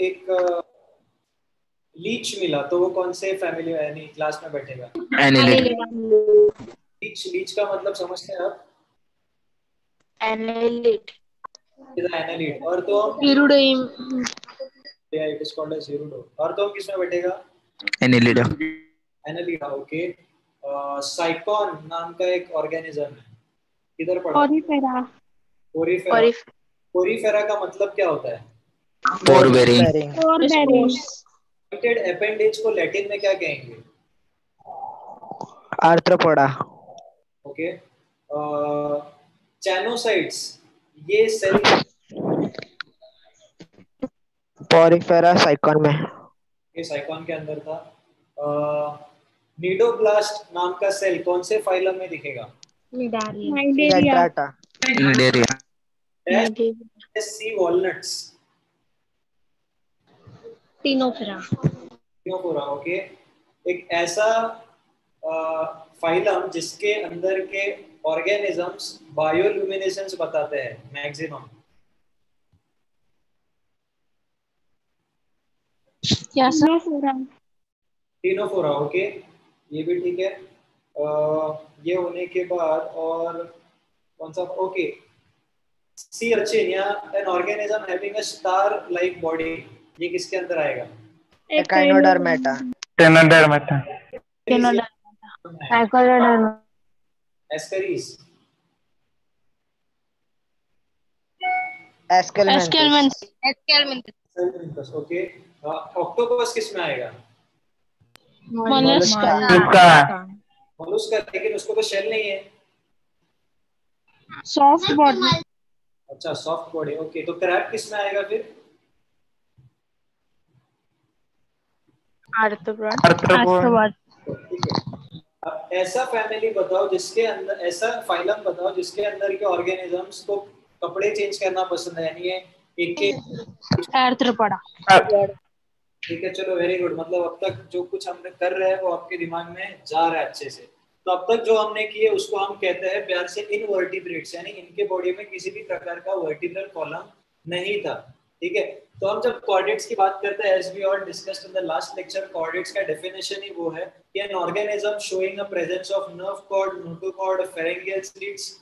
एक लीच मिला तो वो कौन से फैमिली यानी क्लास में बैठेगा? एनिलिड लीच लीच का मतलब समझते हैं आप? एनालिट एनालिट और तो हम यूरोडोइम इट इज़ कॉल्ड एज यूरोडो और तो हम किसमें बैठेगा? एनिलिड एनालिडा ओके साइकॉन नाम का एक ऑर्गेनिज्म है। किधर पढ़ा? ऑरिफेरा कोरीफेरा और कोरीफेरा का मतलब क्या होता है? पोर बेरिंग और बेरिंग अपेंडेज को लैटिन में क्या कहेंगे? आर्थ्रोपोडा ओके चैनोसाइट्स ये सेल पोरिफेरा साइकॉन में. ये साइकॉन के अंदर था. नीडोब्लास्ट नाम का सेल कौन से फाइलम में दिखेगा? डेंड्राटा निडेरिया सी वॉलनट्स टिनोफेरा पूरा ओके एक ऐसा फाइलम जिसके अंदर के ऑर्गेनिजम्स बायोल्यूमिनेसेंस बताते हैं मैक्सिमम क्या सर? Ctenophora okay. ये भी ठीक है। अ, ये होने के बाद और कौन सा ओके। सी अर्चिन या an organism having a star like body ये किसके अंदर आएगा? Echinodermata टेनोडर्मेटा aschelminthes okay. ऑक्टोपस किसमें आएगा? मोलस्का उसका मोलस्का लेकिन उसको तो शेल नहीं है। सॉफ्ट बॉडी अच्छा सॉफ्ट बॉडी ओके। तो क्रैब किसमें आएगा फिर आर्थ्रोपोड आर्थ्रोपोड ठीक है अब ऐसा फैमिली बताओ जिसके अंदर ऐसा फाइलम बताओ जिसके अंदर के ऑर्गेनिजम्स को कपड़े चेंज करना पसंद है यानी ये एक एक आर्थ्रोपोडा ठीक है चलो वेरी गुड मतलब अब तक जो कुछ हमने कर रहे हैं वो आपके दिमाग में जा रहा है अच्छे से। तो अब तक जो हमने किए उसको हम कहते हैं प्यार से इनवर्टिब्रेट्स यानी इनके बॉडी में किसी भी प्रकार का वर्टिब्रल कॉलम नहीं था। ठीक है? तो हम जब कॉर्डेट्स की बात करते हैं as we all discussed in the last lecture chordates का डेफिनेशन ही वो है कि an organism showing a presence of nerve cord notochord pharyngeal slits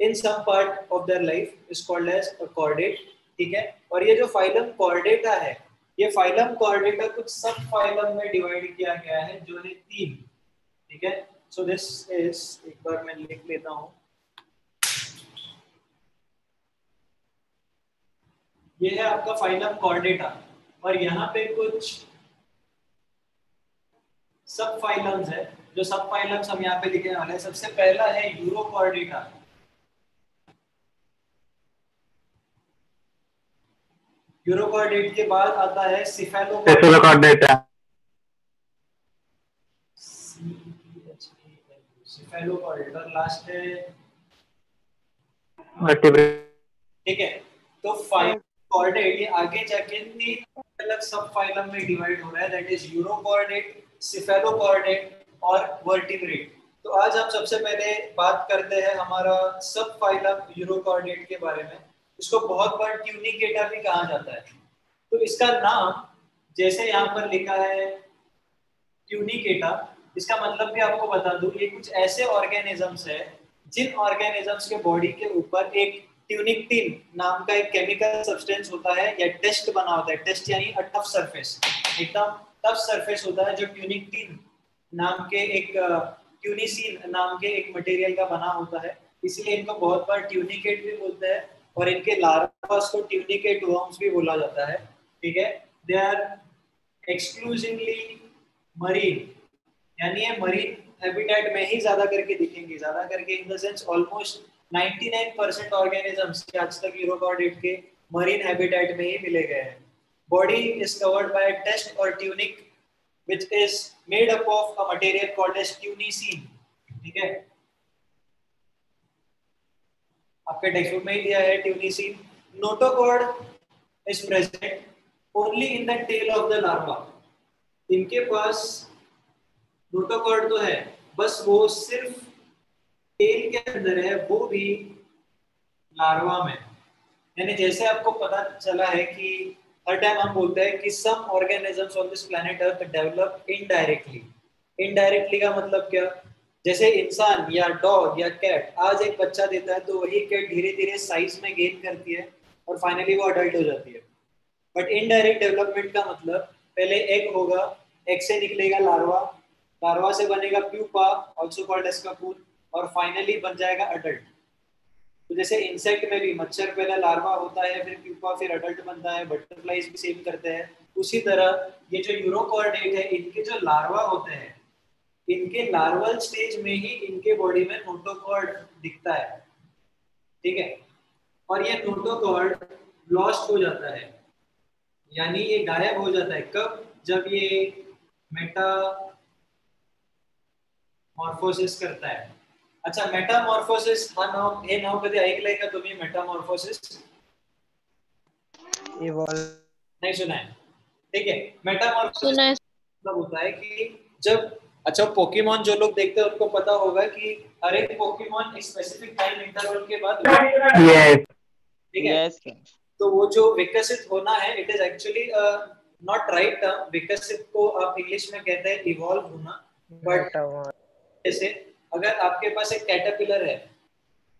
in some part of their life is called as a chordate ठीक है? और ये जो फाइलम कॉर्डेटा है, ये फाइलम कॉर्डेटा कुछ सब फाइलम में डिवाइड किया गया है, जो है तीन, ठीक है? सो दिस इज़ एक बार मैं लिख लेता हूँ। ये है आपका फाइलम कॉर्डेटा और यहाँ पे कुछ सब फाइलम्स है। जो सब फाइलम्स हम यहाँ पे लिखने वाले हैं। सबसे पहला है यूरोकॉर्डेटा यूरोकॉर्डेट के बाद आता है सिफेलोकॉर्डेटा सेफलोकॉर्डेटा और लास्ट है ठीक है। तो फाइव कॉर्डेट ये आगे जाके तीन अलग सब फाइलम में डिवाइड हो रहा है दैट इज़ यूरोकॉर्डेट सिफेलोकॉर्डेट और वर्टिब्रेट तो आज हम सबसे पहले बात करते हैं हमारा सब फाइलम यूरोकॉर्डेट के बारे में। इसको बहुत बार ट्यूनिकेटा भी कहा जाता है। तो इसका नाम, जैसे यहाँ पर लिखा है ट्यूनिकेटा इसका मतलब भी आपको बता दूँ, ये कुछ ऐसे ऑर्गेनिजम्स है, जिन ऑर्गेनिजम्स के बॉडी के ऊपर एक ट्यूनिकटिन नाम का एक केमिकल सब्सटेंस होता है, या टेस्ट बना होता है टेस्ट यानी अ टफ सरफेस एकदम टफ सरफेस होता है जो ट्यूनिकटिन नाम के एक ट्यूनिसिन नाम के एक मटेरियल का बना होता है। इसलिए इनको बहुत बार ट्यूनिकेट भी बोलते हैं और इनके लार्वास को ट्यूनिकेट वर्म्स भी बोला जाता है, ठीक है? दे आर एक्सक्लूसिवली मरीन यानी ये मरीन हैबिटेट में ही ज़्यादा करके दिखेंगे, ज़्यादा करके in the sense almost 99% organisms आज तक यूरोकॉर्डेट के मरीन हैबिटेट में ही मिले गए हैं। Body is covered by test और tunic which is made up of a material called as tunicine ठीक है? आपके टेक्स्ट बुक में ही दिया है tunicin notochord is present only in the tail of the larva इनके पास नोटोकॉर्ड तो है, बस वो सिर्फ़ टेल के अंदर है, वो भी लार्वा में। यानी जैसे आपको पता चला है कि हर टाइम हम बोलते हैं कि some organisms on this planet earth develop indirectly indirectly का मतलब क्या? जैसे इंसान या डॉग या कैट आज एक बच्चा देता है तो वही कैट धीरे धीरे साइज़ में गेन करती है और फाइनली वो अडल्ट हो जाती है। बट इनडायरेक्ट डेवलपमेंट का मतलब पहले एग होगा एग से निकलेगा लार्वा लार्वा से बनेगा pupa also called as cocoon और फाइनली बन जाएगा अडल्ट तो जैसे इंसेक्ट में भी, मच्छर पहले लार्वा होता है, फिर प्यूपा फिर अडल्ट बनता है बटरफ्लाइज भी सेम करते हैं. उसी तरह ये जो यूरोकॉर्डेट है, इनके जो लार्वा होते हैं, इनके लार्वल स्टेज में ही इनके बॉडी में नोटोकॉर्ड दिखता है. ठीक है? और ये नोटोकॉर्ड लॉस्ट हो जाता है. यानी ये गायब हो जाता है. कब? जब ये मेटा मॉर्फोसिस करता है. अच्छा मेटामॉर्फोसिस हा नाव हे नाव कधी ऐकलंय का तुम्ही मेटामॉर्फोसिस इवॉल्व नहीं सुना है ठीक है मेटामॉर्फोसिस सुना मतलब होता है कि जब अच्छा पोकेमोन जो लोग देखते हैं उनको पता होगा कि हर एक पोकेमोन एक स्पेसिफिक टाइम इंटरवल के बाद Yes. ठीक है? Yes. तो वो जो विकसित होना है it is actually not right term विकसित को आप इंग्लिश में कहते हैं इवॉल्व होना। बट जैसे अगर आपके पास एक कैटरपिलर है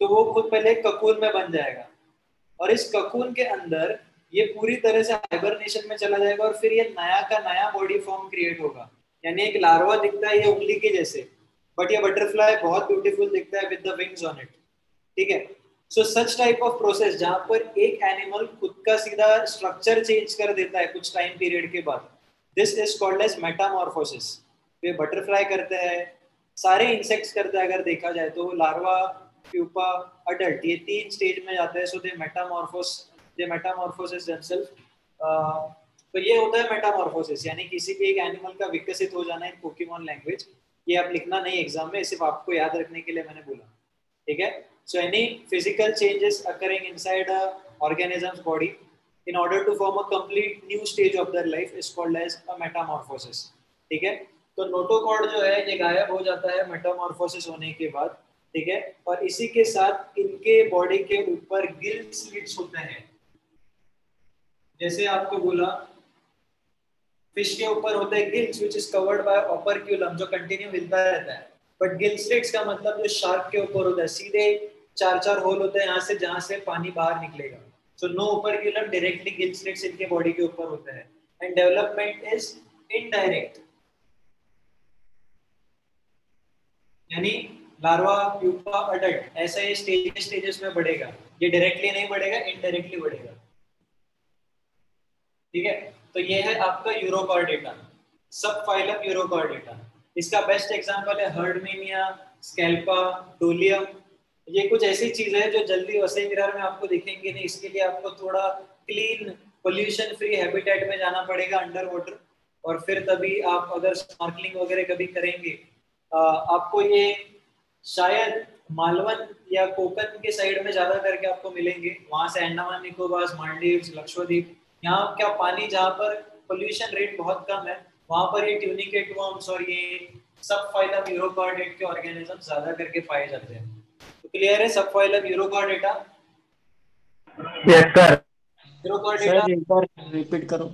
तो वो खुद पहले ककून में बन जाएगा। और इस ककून के अंदर ये पूरी तरह से हाइबरनेशन में चला जाएगा और फिर ये नया का नया बॉडी फॉर्म क्रिएट होगा। यानी एक लार्वा दिखता है ये उंगली के जैसे बट ये बटरफ्लाई बहुत ब्यूटीफुल दिखता है with the wings on it ठीक है? So such type of process जहाँ पर एक एनिमल खुद का सीधा स्ट्रक्चर चेंज कर देता है कुछ टाइम पीरियड के बाद। This is called as metamorphosis butterfly करते हैं सारे इंसेक्ट्स करते अगर देखा जाए तो लार्वा प्यूपा अडल्ट ये तीन स्टेज में जाते हैं so they metamorphose they metamorphosis themselves तो ये होता है मेटामॉर्फोसिस यानी किसी भी एक एनिमल का विकसित हो जाना इन पोकेमोन लैंग्वेज ये आप लिखना नहीं एग्ज़ाम में, सिर्फ़ आपको याद रखने के लिए मैंने बोला। ठीक है? So any physical changes occurring inside a organisms body in order to form a complete new stage of their life is called as a metamorphosis. ठीक है? तो नोटोकॉर्ड जो है, ये गायब हो जाता है मेटामॉर्फोसिस होने के बाद, ठीक है? और इसी के साथ इनके बॉडी के ऊपर गिल स्लिट्स होते हैं। जैसे आपको बोला फ़िश के ऊपर होते हैं gills which is covered by operculum जो कंटिन्यू हिलता रहता है। बट गिल स्लिट्स का मतलब जो शार्क के ऊपर होता है, सीधे चार चार होल होते हैं यहाँ से, जहाँ से पानी बाहर निकलेगा। So no operculum directly gill slits इनके बॉडी के ऊपर होते हैं। एंड डेवलपमेंट इज़ इनडायरेक्ट यानी लार्वा, प्यूपा, अडल्ट, ऐसा ये स्टेज स्टेजेस में बढ़ेगा। ये डायरेक्टली नहीं बढ़ेगा इनडायरेक्टली बढ़ेगा। ठीक है? तो ये है आपका यूरोकॉर्डेटा सब फाइलम यूरोकॉर्डेटा इसका बेस्ट एग्जांपल है हर्डमेनिया स्कैल्पा डोलियम ये कुछ ऐसी चीज़ है जो जल्दी वसई विरार में आपको दिखेंगे नहीं। इसके लिए आपको थोड़ा क्लीन पोल्यूशन फ्री हैबिटेट में जाना पड़ेगा अंडर वाटर और फिर तभी आप अगर स्नॉर्कलिंग वगैरह कभी करेंगे आपको ये शायद मालवन या कोकन के साइड में ज़्यादा करके आपको मिलेंगे। वहाँ से अंडमान निकोबार मालदीव लक्षद्वीप यहाँ क्या पानी जहाँ पर पोल्यूशन रेट बहुत कम है वहाँ पर ये ट्यूनिकेट वर्म्स और ये सब फाइलम यूरोकॉर्डेट के ऑर्गेनिज्म ज़्यादा करके पाए जाते हैं। तो क्लियर है सब फाइलम यूरोकॉर्डेटा. यूरोकॉर्डेटा रिपीट करो।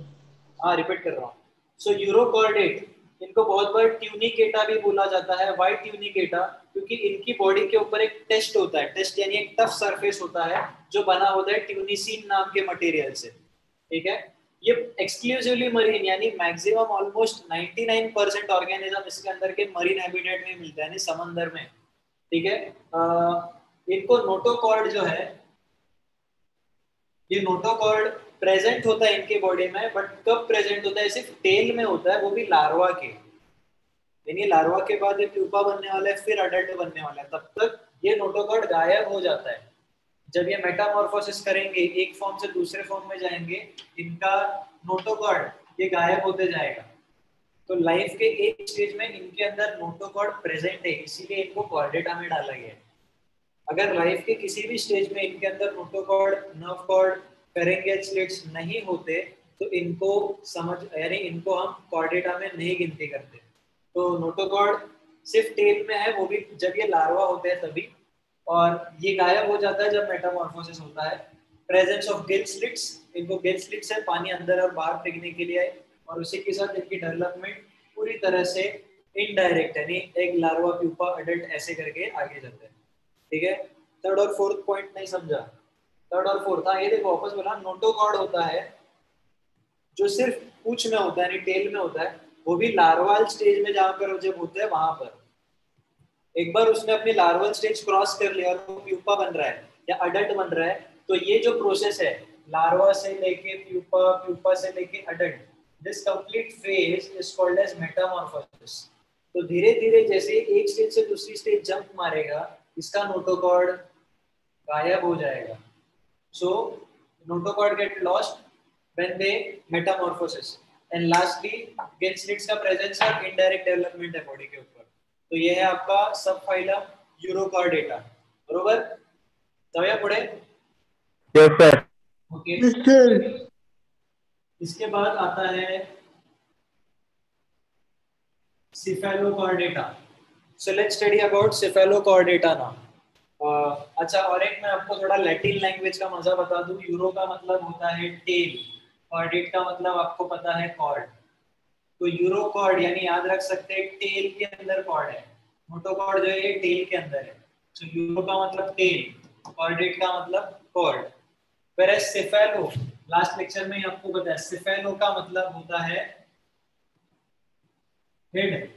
हाँ रिपीट कर रहा हूँ। सो यूरोकॉर्डेट इनको बहुत बार ट्यूनिकेटा भी बोला जाता है वाई ट्यूनिकेटा क्योंकि इनकी बॉडी के ऊपर एक टेस्ट होता है। टेस्ट यानी एक टफ सरफेस होता है, जो बना होता है ट्यूनिसिन नाम के मटेरियल से। ठीक है? ये एक्सक्लूसिवली मरीन यानी मैक्सिमम ऑलमोस्ट 99 परसेंट ऑर्गेनिज्म इसके अंदर के मरीन हैबिटेट में मिलता है समंदर में। ठीक है? इनको नोटोकॉर्ड जो है, ये नोटोकॉर्ड प्रेजेंट होता है इनके बॉडी में बट कब प्रेजेंट होता है? सिर्फ़ टेल में होता है, वो भी लार्वा के। यानी लार्वा के बाद ये प्यूपा बनने वाला है, फिर अडल्ट बनने वाला है। तब तक ये नोटोकॉर्ड गायब हो जाता है। जब ये मेटामॉर्फोसिस करेंगे, एक फॉर्म से दूसरे फॉर्म में जाएँगे, इनका नोटोकॉर्ड ये गायब होते जाएगा। तो लाइफ के एक स्टेज में इनके अंदर नोटोकॉर्ड प्रेजेंट है, इसीलिए इनको कॉर्डेटा में डाला गया है। अगर लाइफ के किसी भी स्टेज में इनके अंदर नोटोकॉर्ड नर्व कॉर्ड स्लिट्स नहीं होते तो इनको समझ, यानी इनको हम कॉर्डेटा में नहीं गिनती करते। तो नोटोकॉर्ड सिर्फ़ टेल में है, वो भी जब ये लार्वा होते हैं तभी, और ये गायब हो जाता है जब मेटामॉर्फोसिस होता है। प्रेजेंस ऑफ़ गिल स्लिट्स इनको गिल स्लिट्स है, पानी अंदर और बाहर फेंकने के लिए, और उसी के साथ इनकी डेवलपमेंट पूरी तरह से इनडायरेक्ट यानी एक लार्वा प्यूपा अडल्ट ऐसे करके आगे जाते हैं। ठीक है? थर्ड और फोर्थ पॉइंट नहीं समझा। थर्ड और फोर्थ हाँ ये देखो, वापस बोला नोटोकॉर्ड होता है, जो सिर्फ़ पूछ में होता है टेल में होता है, वो भी लार्वाल स्टेज में जहाँ पर जब होते हैं, वहाँ पर। एक बार उसने अपनी लार्वल स्टेज क्रॉस कर लिया और वो प्यूपा बन रहा है, या अडल्ट बन रहा है तो ये जो प्रोसेस है, लार्वा से लेके प्यूपा प्यूपा से लेके adult this complete phase is called as metamorphosis तो धीरे धीरे जैसे एक स्टेज से दूसरी स्टेज जंप मारेगा, इसका नोटोकॉर्ड गायब हो जाएगा। So notochord get lost when they metamorphosis and lastly gain का प्रेजेंस और इनडायरेक्ट डेवलपमेंट है बॉडी के ऊपर तो ये है आपका सब फाइलम यूरोकॉर्डेटा बरोबर? जाऊया पुढे। Yes, sir. ओके इसके बाद आता है cephalochordata so let's study about cephalochordata now. अच्छा और एक मैं आपको थोड़ा लैटिन लैंग्वेज का मज़ा बता दूँ। यूरो का मतलब होता है टेल कॉर्डेट का मतलब आपको पता है कॉर्ड तो यूरो कॉर्ड यानी याद रख सकते हैं टेल के अंदर कॉर्ड है। मोटोकॉर्ड जो है टेल के अंदर है। तो यूरो का मतलब टेल कॉर्डेट का मतलब कॉर्ड cephalo लास्ट लेक्चर में आपको बताया सिफेलो का मतलब होता है हेड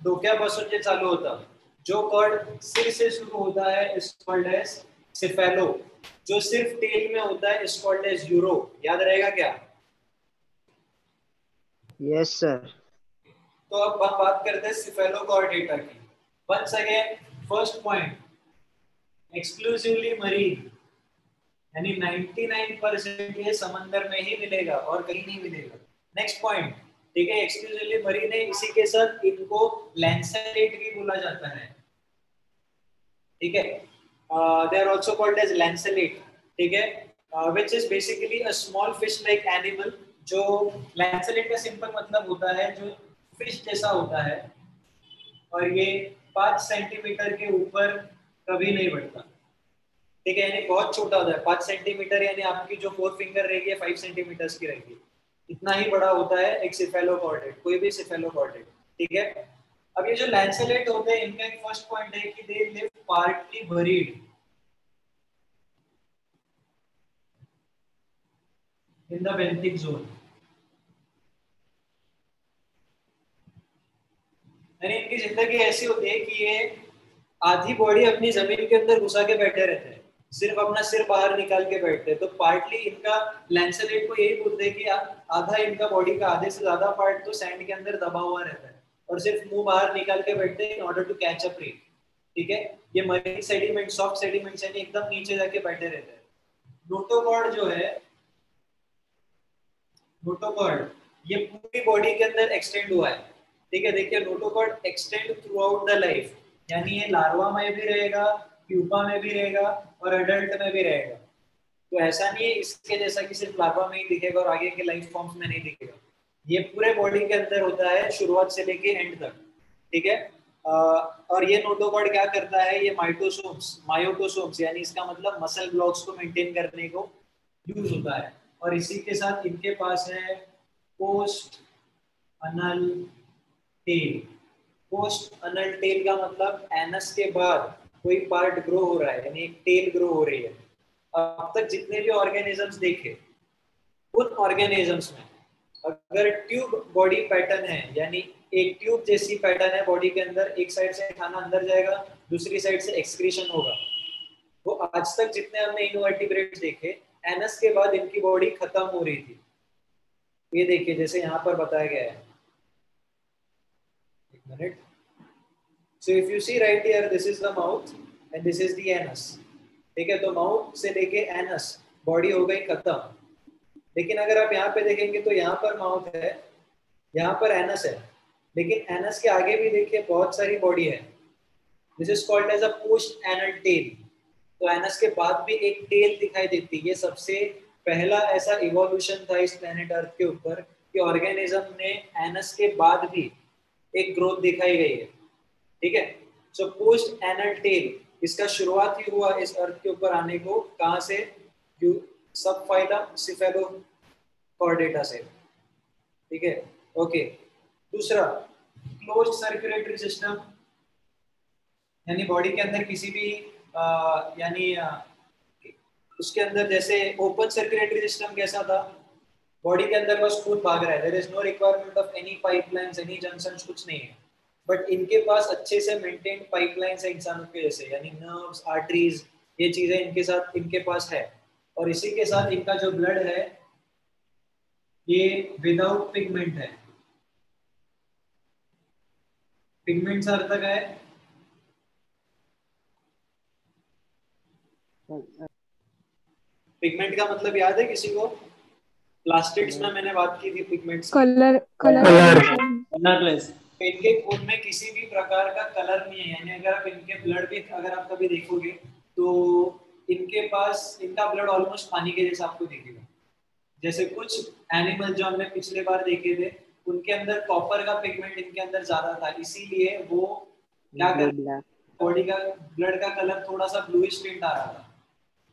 डोक्यापासून जे चालू होतं? जो कॉर्ड सिर से शुरू होता है इस कॉल्ड एज सिफेलो जो सिर्फ़ टेल में होता है इस कॉल्ड एज यूरो याद रहेगा क्या? यस सर तो अब हम बात करते हैं सिफेलो सिफेलोकॉर्डेटा की. Once again first point exclusively marine यानी 99 परसेंट ये समंदर में ही मिलेगा और कहीं नहीं मिलेगा. नेक्स्ट पॉइंट ठीक है एक्सक्लूसिवली मरीन है इसी के साथ इनको लैंसेलेट भी बोला जाता है। ठीक है they are also called as lancelet ठीक है which is basically a small fish like animal जो लैंसेलेट का सिंपल मतलब होता है, जो फ़िश जैसा होता है, और ये पाँच सेंटीमीटर के ऊपर कभी नहीं बढ़ता। ठीक है, यानी बहुत छोटा होता है, पाँच सेंटीमीटर यानी आपकी जो फोर फिंगर रहेगी फाइव सेंटीमीटर की रहेगी। इतना ही बड़ा होता है एक सिफेलोकॉर्डेट कोई भी सिफेलोकॉर्डेट ठीक है? अब ये जो लैंसेलेट होते हैं, इनका एक फ़र्स्ट पॉइंट है कि they live partly buried in the benthic zone यानी इनकी ज़िंदगी ऐसी होती है कि ये आधी बॉडी अपनी ज़मीन के अंदर घुसा के बैठे रहते हैं। सिर्फ़ अपना सिर बाहर निकाल के बैठते हैं। तो पार्टली इनका लैंसेलेट को यही बोलते हैं कि आधा इनका बॉडी का आधे से ज़्यादा पार्ट तो सैंड के अंदर दबा हुआ रहता है। और सिर्फ़ मुँह बाहर निकाल के बैठते हैं in order to catch a prey ठीक है? ये मरीन सेडिमेंट सॉफ्ट सेडिमेंट यानी एकदम नीचे जाके बैठे रहते हैं। नोटोकॉर्ड जो है नोटोकॉर्ड ये पूरी बॉडी के अंदर एक्सटेंड हुआ है। ठीक है? देखिए notochord extend throughout the life यानी ये लार्वा में भी रहेगा प्यूपा में भी रहेगा और एडल्ट में भी रहेगा। तो ऐसा नहीं है इसके जैसा कि सिर्फ़ लार्वा में ही दिखेगा और आगे के लाइफ फॉर्म्स में नहीं दिखेगा। ये पूरे बॉडी के अंदर होता है शुरुआत से लेके एंड तक, ठीक है? और ये नोटोकॉर्ड क्या करता है? ये माइटोसोम्स मायोटोसोम्स यानी इसका मतलब मसल ब्लॉक्स को मेंटेन करने को यूज़ होता है। और इसी के साथ इनके पास है post anal tell post anal tell का मतलब एनस के बाद कोई पार्ट ग्रो हो रहा है, यानी एक टेल ग्रो हो रही है। अब तक जितने भी ऑर्गेनिजम्स देखे, उन ऑर्गेनिजम्स में अगर ट्यूब बॉडी पैटर्न है, यानी एक ट्यूब जैसी पैटर्न है बॉडी के अंदर, एक साइड से खाना अंदर जाएगा, दूसरी साइड से एक्सक्रीशन होगा। वो आज तक जितने हमने इनवर्टिब्रेट देखे एनस के बाद इनकी बॉडी खत्म हो रही थी। ये देखिए, जैसे यहाँ पर बताया गया है। एक minute So if you see right here, this is the mouth and this is the anus. ठीक है? तो माउथ से लेके एनस बॉडी हो गई खत्म. लेकिन अगर आप यहाँ पे देखेंगे तो यहाँ पर माउथ है यहाँ पर एनस है. लेकिन एनस के आगे भी देखिए बहुत सारी बॉडी है. This is called as a post anal tail तो एनस के बाद भी एक टेल दिखाई देती है. ये सबसे पहला ऐसा इवोल्यूशन था इस प्लेनेट अर्थ के ऊपर कि ऑर्गेनिज्म ने एनस के बाद भी एक ग्रोथ दिखाई गई है. ठीक है? सो पोस्ट एनल टेल इसका शुरुआत ही हुआ इस अर्थ के ऊपर आने को, कहा से? सब फाइलम सिफेलोकॉर्डेटा से। ठीक है? ओके दूसरा क्लोज सर्कुलेटरी सिस्टम यानी बॉडी के अंदर किसी भी यानी उसके अंदर जैसे ओपन सर्कुलेटरी सिस्टम कैसा था? बॉडी के अंदर बस खून भाग रहा है। There is no requirement of any pipelines any junctions कुछ नहीं है। बट इनके पास अच्छे से मेंटेन पाइपलाइंस है इंसानों के जैसे यानी नर्व्स आर्टरीज ये चीज़ें इनके साथ इनके पास है। और इसी के साथ इनका जो ब्लड है ये विदाउट पिगमेंट है। पिगमेंट से अर्थ है। पिगमेंट का मतलब याद है किसी को? प्लास्टिक्स में मैंने बात की थी pigments colour colour Colour. Colourless इनके खून में किसी भी प्रकार का कलर नहीं है यानी अगर आप इनके ब्लड भी अगर आप कभी देखोगे तो इनके पास इनका ब्लड ऑलमोस्ट पानी के जैसा आपको दिखेगा। जैसे कुछ एनिमल जो हमने पिछले बार देखे थे उनके अंदर कॉपर का पिगमेंट इनके अंदर ज़्यादा था इसीलिए वो क्या कर बॉडी का ब्लड का कलर थोड़ा सा ब्लूइश टिंट आ रहा था।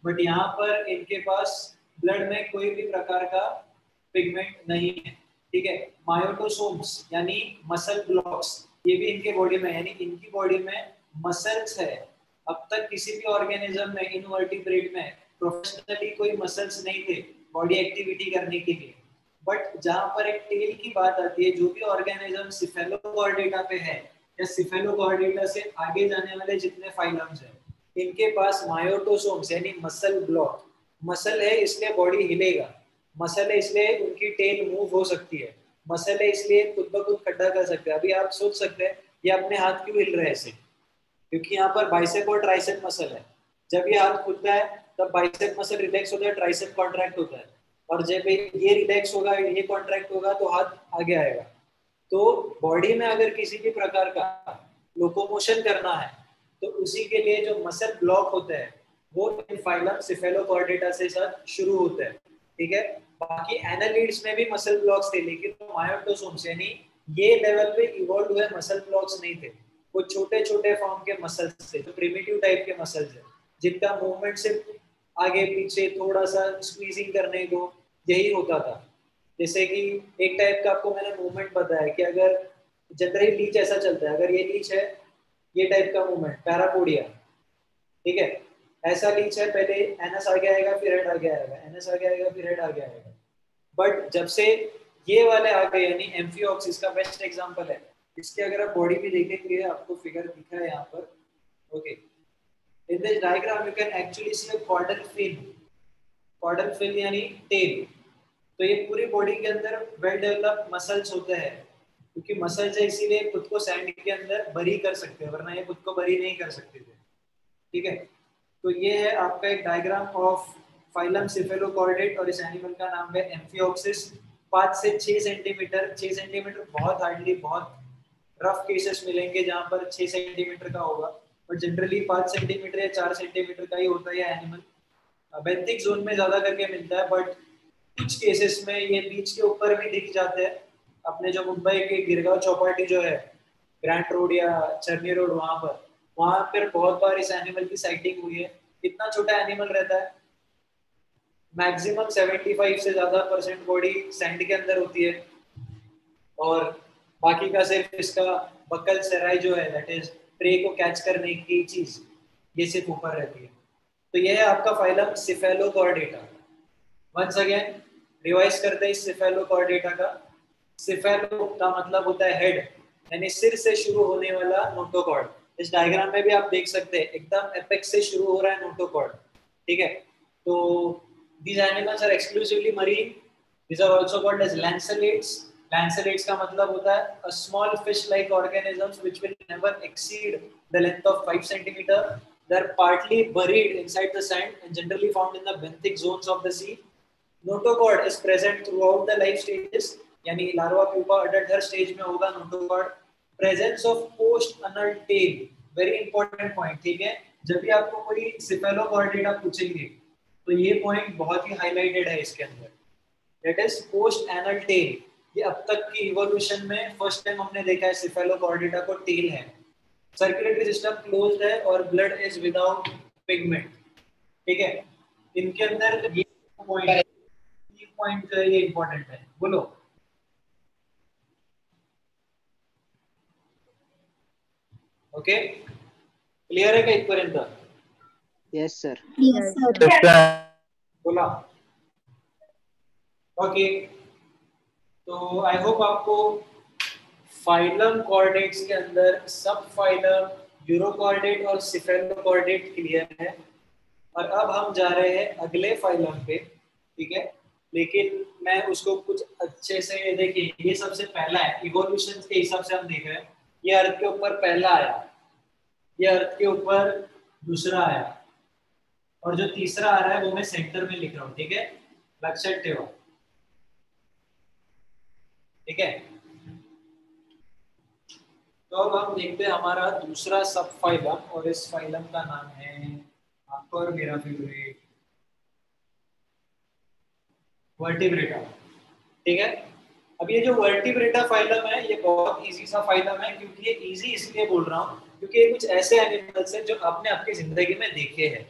बट यहाँ पर इनके पास ब्लड में कोई भी प्रकार का पिगमेंट नहीं है। ठीक है? मायोटोसोम्स यानी मसल ब्लॉक्स ये भी इनके बॉडी में, यानी इनकी बॉडी में मसल्स है। अब तक किसी भी ऑर्गेनिज्म में इनवर्टिब्रेट में प्रोफेशनली कोई मसल्स नहीं थे बॉडी एक्टिविटी करने के लिए। बट जहाँ पर एक टेल की बात आती है, जो भी ऑर्गेनिज्म सिफेलोकॉर्डेटा पे है, या सिफेलोकॉर्डेटा से आगे जाने वाले जितने फाइलम्स हैं, इनके पास मायोटोसोम्स यानी मसल ब्लॉक मसल है, इसलिए बॉडी हिलेगा। मसल है इसलिए उनकी टेल मूव हो सकती है। मसल है, इसलिए खुद ब खुद खड्डा कर सकते हैं। अभी आप सोच सकते हैं, ये अपने हाथ क्यों हिल रहे हैं ऐसे? क्योंकि यहाँ पर बाइसेप और ट्राइसेप मसल है। जब ये हाथ खुलता है, तब बाइसेप मसल रिलैक्स होता है ट्राइसेप कॉन्ट्रैक्ट होता है। और जब ये रिलैक्स होगा, ये कॉन्ट्रैक्ट होगा तो हाथ आगे आएगा। तो बॉडी में अगर किसी भी प्रकार का लोकोमोशन करना है तो उसी के लिए जो मसल ब्लॉक होता है, वो इन फाइलम सिफेलोकॉर्डेटा से साथ शुरू होता हैं। ठीक है? बाकी एनालिड्स में भी मसल ब्लॉक्स थे, लेकिन मायोटोसोम्स यानी ये लेवल पे इवॉल्व हुए मसल ब्लॉक्स नहीं थे। वो छोटे छोटे फॉर्म के मसल्स थे, जो प्रिमिटिव टाइप के मसल्स है, जिनका मूवमेंट सिर्फ़ आगे पीछे थोड़ा सा स्क्वीजिंग करने को यही होता था। जैसे कि एक टाइप का आपको मैंने मूवमेंट बताया कि अगर जनरली लीच ऐसा चलता है, अगर ये लीच है, ये टाइप का मूवमेंट पैरापोडिया ठीक है? ऐसा लीच है पहले एनएस आगे आएगा, फिर हेड आगे आएगा। एनएस आगे आएगा, फिर हेड आगे आएगा। बट जब से ये वाले आ गए, यानी एम्फियोक्स इसका बेस्ट एग्जांपल है। इसके अगर आप बॉडी भी देखेंगे, आपको फिगर दिखा है यहाँ पर। Okay in this diagram you can actually see a caudal fin caudal fin यानी टेल तो ये पूरी बॉडी के अंदर वेल डेवलप मसल्स होते हैं। क्योंकि मसल्स है, इसीलिए खुद को सैंड के अंदर बरी कर सकते हैं, वरना ये खुद को बरी नहीं कर सकते थे। ठीक है? तो ये है आपका एक डायग्राम ऑफ़ फाइलम सिफेलोकॉर्डेट और इस एनिमल का नाम है एम्फियोक्सिस पाँच से छः सेंटीमीटर छः सेंटीमीटर बहुत हार्डली बहुत रफ केसेस मिलेंगे जहाँ पर छः सेंटीमीटर का होगा। बट जनरली पाँच सेंटीमीटर या चार सेंटीमीटर का ही होता है एनिमल बेंथिक जोन में ज़्यादा करके मिलता है बट कुछ केसेस में ये बीच के ऊपर भी दिख जाते हैं। अपने जो मुंबई के गिरगांव चौपाटी जो है ग्रैंड रोड या चरनी रोड वहाँ पर। वहाँ पर बहुत बार इस एनिमल की साइटिंग हुई है। कितना छोटा एनिमल रहता है? मैक्सिमम 75 से ज़्यादा परसेंट बॉडी सैंड के अंदर होती है। और बाकी का सिर्फ़ इसका बकल सराय जो है दैट इज़ प्रे को कैच करने की चीज़, ये सिर्फ़ ऊपर रहती है। तो यह है आपका phylum cephalochordata once again revise करते हैं सिफेलोकॉर्डेटा का। सिफेलो का मतलब होता है हेड यानी सिर से शुरू होने वाला नोटोकॉर्ड इस डायग्राम में भी आप देख सकते हैं, एकदम एपेक्स से शुरू हो रहा है नोटोकॉर्ड ठीक है? तो these animals are exclusively marine these are also called as lancelets lancelets का मतलब होता है a small fish like organisms which will never exceed the length of 5 centimetre they are partly buried inside the sand and generally found in the benthic zones of the sea notochord is present throughout the life stages यानी larva pupa adult हर stage में होगा notochord presence of post anal tail very important point ठीक है? जब भी आपको कोई सिफेलोकॉर्डेटा पूछेंगे तो ये पॉइंट बहुत ही हाईलाइटेड है इसके अंदर। That is post anal tail ये अब तक की इवोल्यूशन में फ़र्स्ट टाइम हमने देखा है सिफेलोकॉर्डेटा को टेल है। सर्कुलेटरी सिस्टम क्लोज्ड है और ब्लड इज़ विदाउट पिगमेंट ठीक है? इनके अंदर ये पॉइंट ये पॉइंट ये इंपॉर्टेंट है। बोलो। ओके क्लियर है का इथपर्यंत. Yes, sir. बोला। ओके तो आई होप आपको फाइलम कोऑर्डिनेट्स के अंदर सब फाइलम यूरोकोऑर्डिनेट और सिफेलोकोऑर्डिनेट क्लियर है। और अब हम जा रहे हैं अगले फाइलम पे ठीक है? लेकिन मैं उसको कुछ अच्छे से देखिए ये सबसे पहला है इवोल्यूशन के हिसाब से हम देख रहे हैं। ये अर्थ के ऊपर पहला आया, ये अर्थ के ऊपर दूसरा आया। और जो तीसरा आ रहा है वो मैं सेंटर में लिख रहा हूँ, ठीक है? लक्षात ठेवा ठीक है? तो अब हम देखते हैं हमारा दूसरा सब फाइलम और इस फाइलम का नाम है आपका और मेरा फेवरेट वर्टिब्रेटा ठीक है? अब ये जो वर्टिब्रेटा फाइलम है, ये बहुत इजी सा फाइलम है, क्योंकि ये इजी इसलिए बोल रहा हूँ, क्योंकि ये कुछ ऐसे एनिमल्स हैं जो आपने आपकी ज़िंदगी में देखे हैं।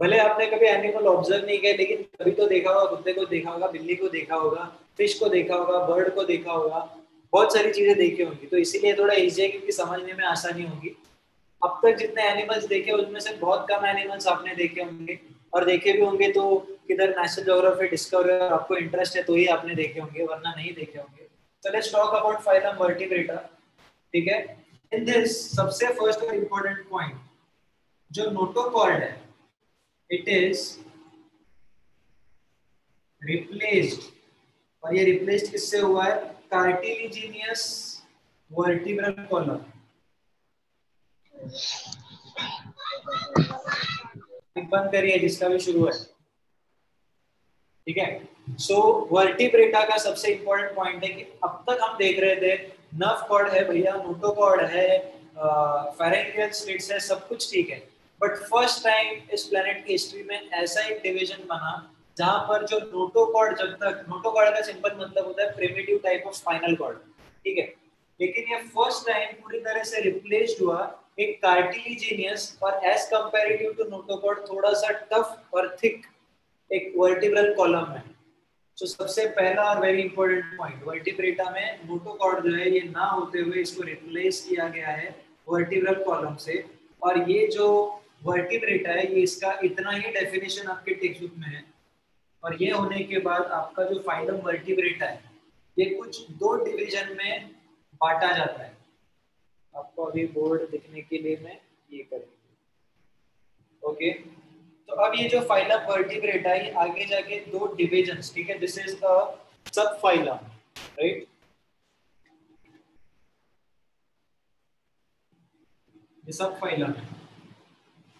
भले आपने कभी एनिमल ऑब्ज़र्व नहीं किया, लेकिन कभी तो देखा होगा, कुत्ते को देखा होगा, बिल्ली को देखा होगा फ़िश को देखा होगा बर्ड को देखा होगा, बहुत सारी चीज़ें देखी होंगी। तो इसीलिए थोड़ा इजी है, क्योंकि समझने में आसानी होगी। अब तक जितने एनिमल्स देखे, उनमें से बहुत कम एनिमल्स आपने देखे होंगे, और देखे भी होंगे तो किधर नेशनल ज्योग्राफी डिस्कवरी आपको इंटरेस्ट है तो ही आपने देखे होंगे, वरना नहीं देखे होंगे। So let's talk about phylum vertebrata ठीक है? इन दिस सबसे फ़र्स्ट और इंपॉर्टेंट पॉइंट जो नोटोकॉर्ड है इट इज़ रिप्लेस्ड और ये रिप्लेस्ड किससे हुआ है? कार्टिलिजिनियस वर्टिब्रल कॉलम बंद करिए, जिसका भी शुरू है। ठीक है? सो वर्टिब्रेटा का सबसे इंपॉर्टेंट पॉइंट है कि अब तक हम देख रहे थे नर्व कॉर्ड है भैया नोटोकॉर्ड है फेरेंजियल स्लिट्स है, सब कुछ ठीक है। बट फ़र्स्ट टाइम इस प्लेनेट की हिस्ट्री में ऐसा एक डिवीज़न बना, जहाँ पर जो नोटोकॉर्ड जब तक नोटोकॉर्ड का सिंपल मतलब होता है primitive type of spinal cord ठीक है? लेकिन ये फ़र्स्ट टाइम पूरी तरह से रिप्लेस्ड हुआ एक कार्टिलिजिनियस और एज कंपैरेटिव टू नोटोकॉर्ड थोड़ा सा टफ और थिक एक वर्टिब्रल कॉलम है तो सबसे पहला और वेरी इंपॉर्टेंट पॉइंट वर्टिब्रेटा में नोटोकॉर्ड जो है, ये ना होते हुए इसको रिप्लेस किया गया है वर्टिब्रल कॉलम से। और ये जो वर्टिब्रेटा है, ये इसका इतना ही डेफिनेशन आपके टेक्स्ट बुक में है। और ये होने के बाद आपका जो फाइलम वर्टिब्रेटा है, ये कुछ दो डिवीज़न में बांटा जाता है। आपको अभी बोर्ड दिखने के लिए मैं ये करूँगी ओके तो अब ये जो फाइलम वर्टिब्रेटा है आगे जाके दो डिविजन ठीक है? दिस इज़ अ सब फाइलम राइट ये सब फाइलम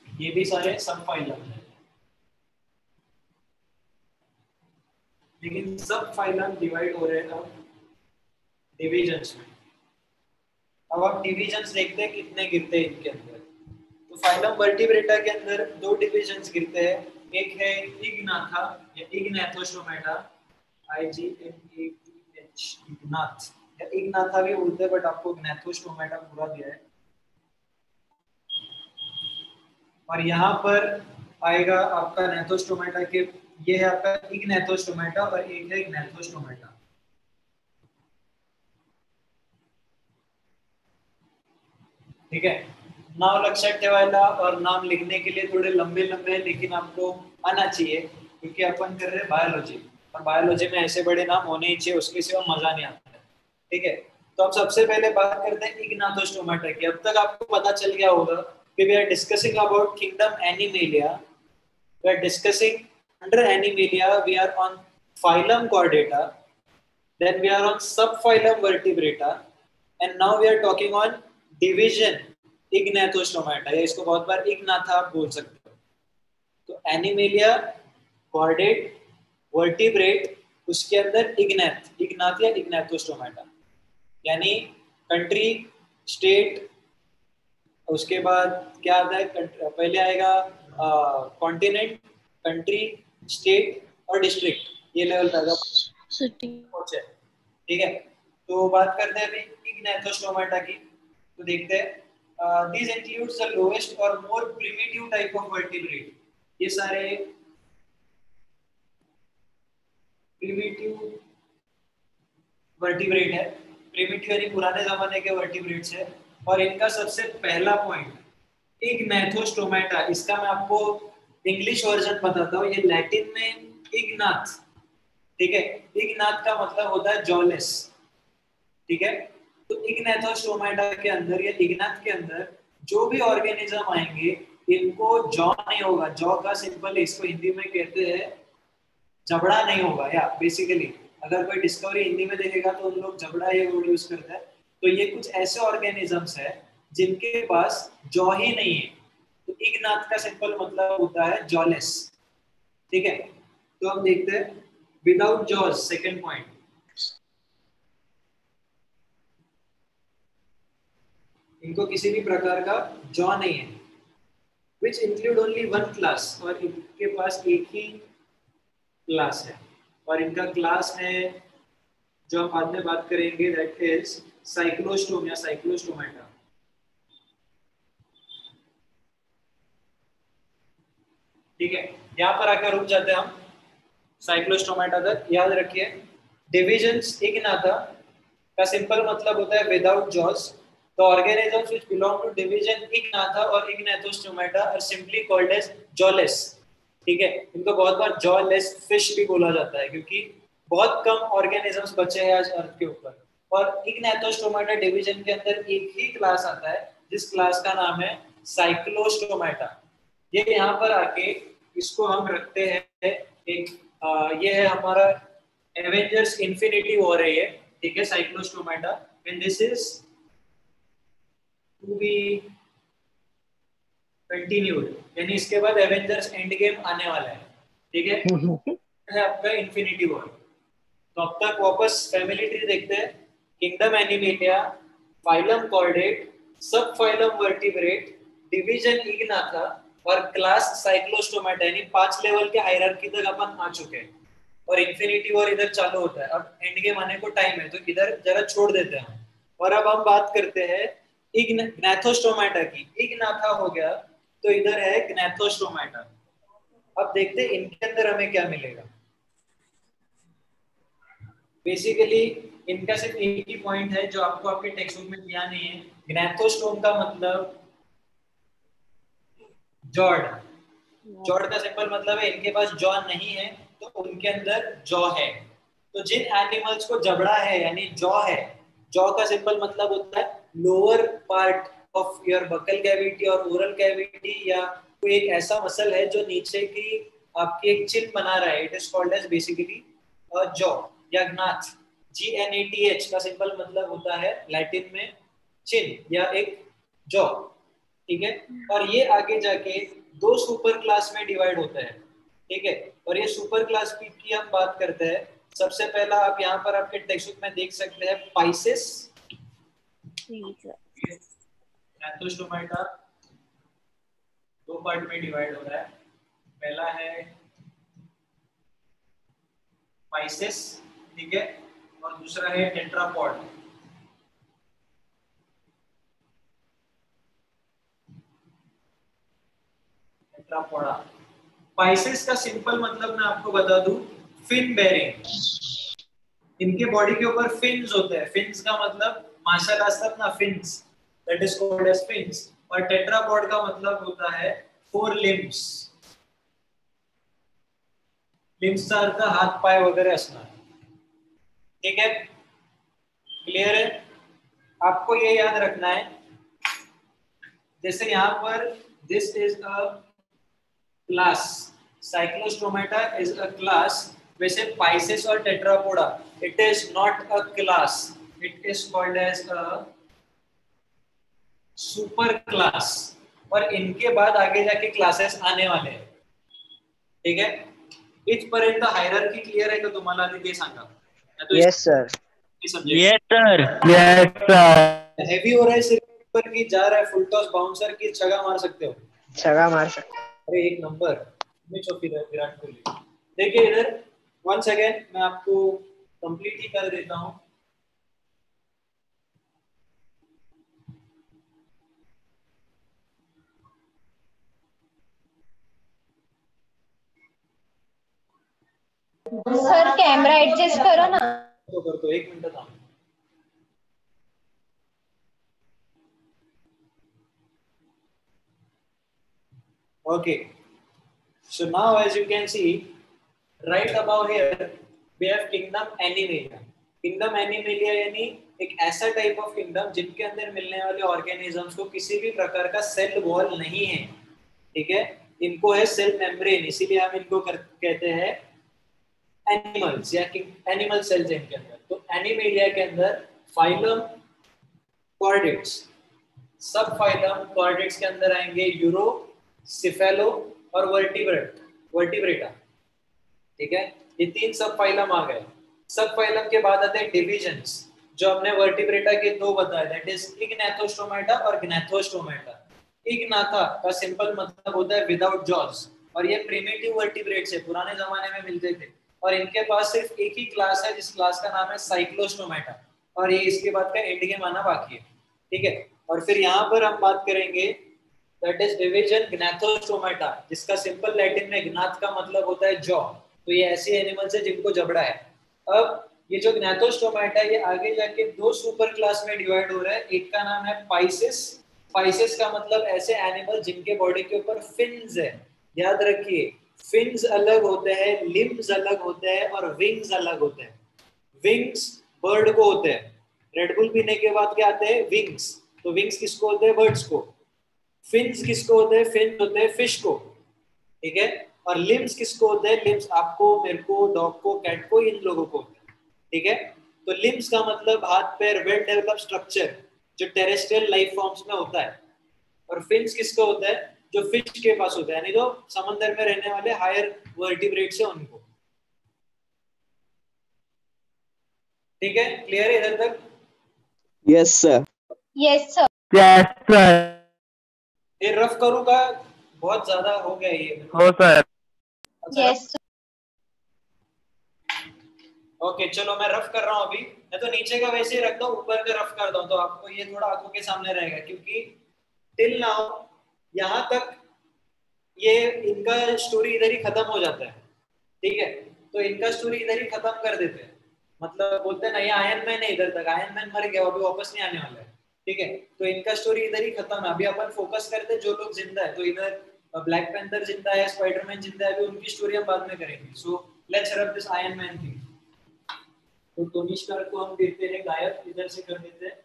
ये भी सारे सब फाइलम है। लेकिन सब फाइलम डिवाइड हो रहे हैं अब डिविजन्स में। अब आप डिविजन्स देखते हैं, कितने गिरते हैं इनके अंदर। फाइलम वर्टिब्रेटा के अंदर दो डिविजन्स गिरते हैं। एक है इग्नाथा या agnathostomata I G N A T H agnath या इग्नाथा भी बोलते हैं बट आपको इग्नैथोस्टोमेटा पूरा दिया है। और यहाँ पर आएगा आपका नेथोस्टोमेटा के, ये है आपका इग्नैथोस्टोमेटा और एक है इग्नैथोस्टोमेटा ठीक है? नाव लक्षात ठेवायला और नाम लिखने के लिए थोड़े लंबे लंबे हैं, लेकिन आपको आना चाहिए, क्योंकि अपन कर रहे बायोलॉजी और बायोलॉजी में ऐसे बड़े नाम होने ही चाहिए, उसके सिवा मज़ा नहीं आता। है ठीक है? तो अब सबसे पहले बात करते हैं इग्नाथोस्टोमेटा की। अब तक आपको पता चल गया होगा कि we are discussing about kingdom animalia we are discussing under animalia we are on phylum chordata, then we are on subphylum vertebrata, and now we are talking on division agnathostomata या इसको बहुत बार इग्नाथा आप बोल सकते हो। तो एनिमेलिया कॉर्डेट वर्टिब्रेट उसके अंदर इग्नैथ इग्नाथ या इग्नैथोस्टोमेटा यानी कंट्री स्टेट उसके बाद क्या आता है? पहले आएगा कॉन्टिनेंट कंट्री स्टेट और डिस्ट्रिक्ट ये लेवल पैदा पहुँचे ठीक है? तो बात करते हैं अभी इग्नैथोस्टोमेटा की। तो देखते हैं। These includes the lowest or more primitive type of vertebrate. ये सारे प्रिमिटिव वर्टिब्रेट है। प्रिमिटिव यानी पुराने जमाने के वर्टिब्रेट्स है। और इनका सबसे पहला पॉइंट इग्नैथोस्टोमेटा इसका मैं आपको इंग्लिश वर्जन बताता हूँ। ये लैटिन में इग्नाथ ठीक है? इग्नाथ का मतलब होता है जॉलेस ठीक है? तो इग्नैथोस्टोमेटा के अंदर या इग्नाथ के अंदर जो भी ऑर्गेनिज्म आएँगे, इनको जॉ नहीं होगा। जॉ का सिंपल इसको हिंदी में कहते हैं जबड़ा नहीं होगा, या बेसिकली अगर कोई डिस्कवरी हिंदी में देखेगा तो उन लोग जबड़ा ये वर्ड यूज़ करते हैं। तो ये कुछ ऐसे ऑर्गेनिजम्स है जिनके पास जॉ ही नहीं है। तो इग्नाथ का सिंपल मतलब होता है जॉलेस ठीक है? तो हम देखते हैं। विदाउट जॉज सेकेंड पॉइंट इनको किसी भी प्रकार का जॉ नहीं है। Which include only one class और इनके पास एक ही क्लास है। और इनका क्लास है, जो हम बाद में बात करेंगे दैट इज़ साइक्लोस्टोम या साइक्लोस्टोमेटा ठीक है? यहाँ पर आकर रुक जाते हैं हम। साइक्लोस्टोमेटा तक, याद रखिए। डिविजन इग्नाथा का सिंपल मतलब होता है without jaws The organisms which belong to division Ignatha or Ignathostomata are simply called as jawless. ठीक है? इनको बहुत बार जॉलेस फ़िश भी बोला जाता है क्योंकि बहुत कम ऑर्गेनिजम्स बचे हैं आज अर्थ के ऊपर। और इग्नैथोस्टोमेटा डिवीज़न के अंदर एक ही क्लास आता है जिस क्लास का नाम है साइक्लोस्टोमेटा ये यहाँ पर आके इसको हम रखते हैं एक आ, ये है हमारा एवेंजर्स इन्फिनिटी हो रही है ठीक है? Cyclostomata and this is to be continued यानी इसके बाद एवेंजर्स एंड गेम आने वाला है। ठीक है? है आपका इन्फिनिटी वॉर तो अब तक वापस फैमिली ट्री देखते हैं। Kingdom animalia phylum chordate sub phylum vertebrate division agnatha और क्लास साइक्लोस्टोमेटा यानी पाँच लेवल के हायरार्की तक अपन आ चुके हैं। और इन्फिनिटी वॉर इधर चालू होता है। अब एंड गेम आने को टाइम है तो इधर जरा छोड़ देते हैं। और अब हम बात करते हैं इग्नैथोस्टोमेटा की। इग्नाथा हो गया तो इधर है ग्नैथोस्टोमेटा अब देखते हैं इनके अंदर हमें क्या मिलेगा। बेसिकली इनका सिर्फ़ एक ही पॉइंट है, जो आपको आपके टेक्स्ट बुक में दिया नहीं है। ग्नैथोस्टोम का मतलब जॉर्ड। जॉर्ड का सिंपल मतलब है, इनके पास जॉ नहीं है तो उनके अंदर जॉ है। तो जिन एनिमल्स को जबड़ा है, यानी जॉ है, जॉ का सिंपल मतलब होता है lower part of your buccal cavity और ओरल कैविटी या कोई एक ऐसा मसल है जो नीचे की आपकी एक चिन बना रहा है। It is called as basically jaw या gnath G N A T H का सिंपल मतलब होता है लैटिन में चिन या एक जॉ ठीक है? और ये आगे जाके दो सुपर क्लास में डिवाइड होता है, ठीक है? और ये सुपर क्लास की हम बात करते हैं। सबसे पहला आप यहाँ पर आपके टेक्स्ट में देख सकते हैं पाइसिस दो पार्ट में डिवाइड हो रहा है। पहला है पाइसिस ठीक है? और दूसरा है टेट्रापॉड टेट्रापोडा पाइसिस का सिंपल मतलब मैं आपको बता दूँ फिन बेरिंग इनके बॉडी के ऊपर फिन्स होते हैं। फिन्स का मतलब माशाला असतात ना fins that is called as fins और टेट्रापॉड का मतलब होता है फोर लिम्स लिम्सचा अर्थ हात पाय वगैरे असणार ठीक है? क्लियर है? आपको ये याद रखना है, जैसे यहाँ पर this is a class cyclostomata is a class वैसे पाइसेस और tetrapoda it is not a class it is called as a super class और इनके बाद आगे जाके क्लासेस आने वाले हैं। ठीक है? इथपर्यंत हायरार्की क्लियर आहे का तुम्हाला आधी ते सांगा। तो yes sir Yes, sir. Yes, sir. Heavy हो रहा है सिर्फ़ पर की जा रहा है फुल टॉस बाउंसर की छगा मार सकते हो? छगा मार सकते अरे एक नंबर मिच ऑफ़ विराट कोहली। देखिए इधर वंस अगेन मैं आपको कंप्लीट ही कर देता हूँ। सर कैमरा एडजस्ट करो ना तो एक मिनट था Okay. So now as you can see, right above here, we have kingdom Animalia. Kingdom Animalia यानी एक ऐसा टाइप ऑफ़ किंगडम जिनके अंदर मिलने वाले ऑर्गेनिजम्स को किसी भी प्रकार का सेल वॉल नहीं है ठीक है इनको है सेल मेम्ब्रेन इसीलिए हम इनको कहते हैं एनिमल्स या एनिमल सेल्स इनके अंदर तो एनिमेलिया के अंदर phylum chordates sub phylum chordates के अंदर आएँगे यूरो सिफेलो और वर्टिब्रेट वर्टिब्रेटा ठीक है? ये तीन सब फाइलम आ गए. सब फाइलम के बाद आते हैं डिविजन्स जो हमने वर्टिब्रेटा के दो बताए दैट इज़ इग्नेथोस्टोमेटा और ग्नेथोस्टोमेटा इग्नाथा का सिंपल मतलब होता है विदाउट जॉज और ये प्रिमिटिव वर्टिब्रेट्स है, पुराने जमाने में मिलते थे. और इनके पास सिर्फ़ एक ही क्लास है, जिस क्लास का नाम है साइक्लोस्टोमेटा और ये इसके बाद का एंड गेम आना बाकी है। ठीक है? और फिर यहाँ पर हम बात करेंगे दैट इज़ डिवीज़न ग्नाथोस्टोमेटा जिसका सिंपल लैटिन में ग्नाथ का मतलब होता है जॉ तो ये ऐसे एनिमल्स है जिनको जबड़ा है। अब ये जो ग्नाथोस्टोमेटा ये आगे जाके दो सुपर क्लास में डिवाइड हो रहा है। एक का नाम है पाइसिस पाइसिस का मतलब ऐसे एनिमल जिनके बॉडी के ऊपर फिन्स है। याद रखिए फिन्स अलग होते हैं लिम्स अलग होते हैं और विंग्स अलग होते हैं। विंग्स बर्ड को होते हैं। रेडबुल पीने के बाद क्या आते हैं? विंग्स तो विंग्स किसको होते हैं? बर्ड्स को। फिन्स किसको होते हैं? फिन होते हैं फ़िश को। ठीक है? और लिम्स किसको होते हैं? लिम्स आपको, मेरे को डॉग को कैट को, इन लोगों को ठीक है? तो लिम्स का मतलब हाथ, पैर वेल डेवलप स्ट्रक्चर जो टेरेस्ट्रियल लाइफ फॉर्म्स में होता है। और फिन्स किसको होता है? जो फ़िश के पास होता है यानी जो समंदर में रहने वाले हायर वर्टिब्रेट्स है उनको। ठीक है? क्लियर है इधर तक? Yes sir yes sir Yes, sir. ये रफ करूँगा बहुत ज़्यादा हो गया ये। हो सर यस ओके चलो मैं रफ कर रहा हूँ अभी। मैं तो नीचे का वैसे ही रखता हूँ ऊपर का रफ कर दूँ तो आपको ये थोड़ा आँखों के सामने रहेगा क्योंकि टिल नाउ यहाँ तक ये इनका स्टोरी इधर ही खत्म हो जाता है। ठीक है? तो इनका स्टोरी इधर ही खत्म कर देते हैं। मतलब बोलते हैं ना, ये आयन मैन है इधर तक। आयन मैन मर गया अभी वापस नहीं आने वाला है। ठीक है? तो इनका स्टोरी इधर ही खत्म है। अभी अपन फोकस करते हैं जो लोग ज़िंदा है। तो इधर ब्लैक पैंथर ज़िंदा है स्पाइडरमैन ज़िंदा है, अभी उनकी स्टोरी हम बाद में करेंगे। So let's rub this iron man thing तो टोनी स्टार्क को हम देते हैं गायब। इधर से कर देते हैं।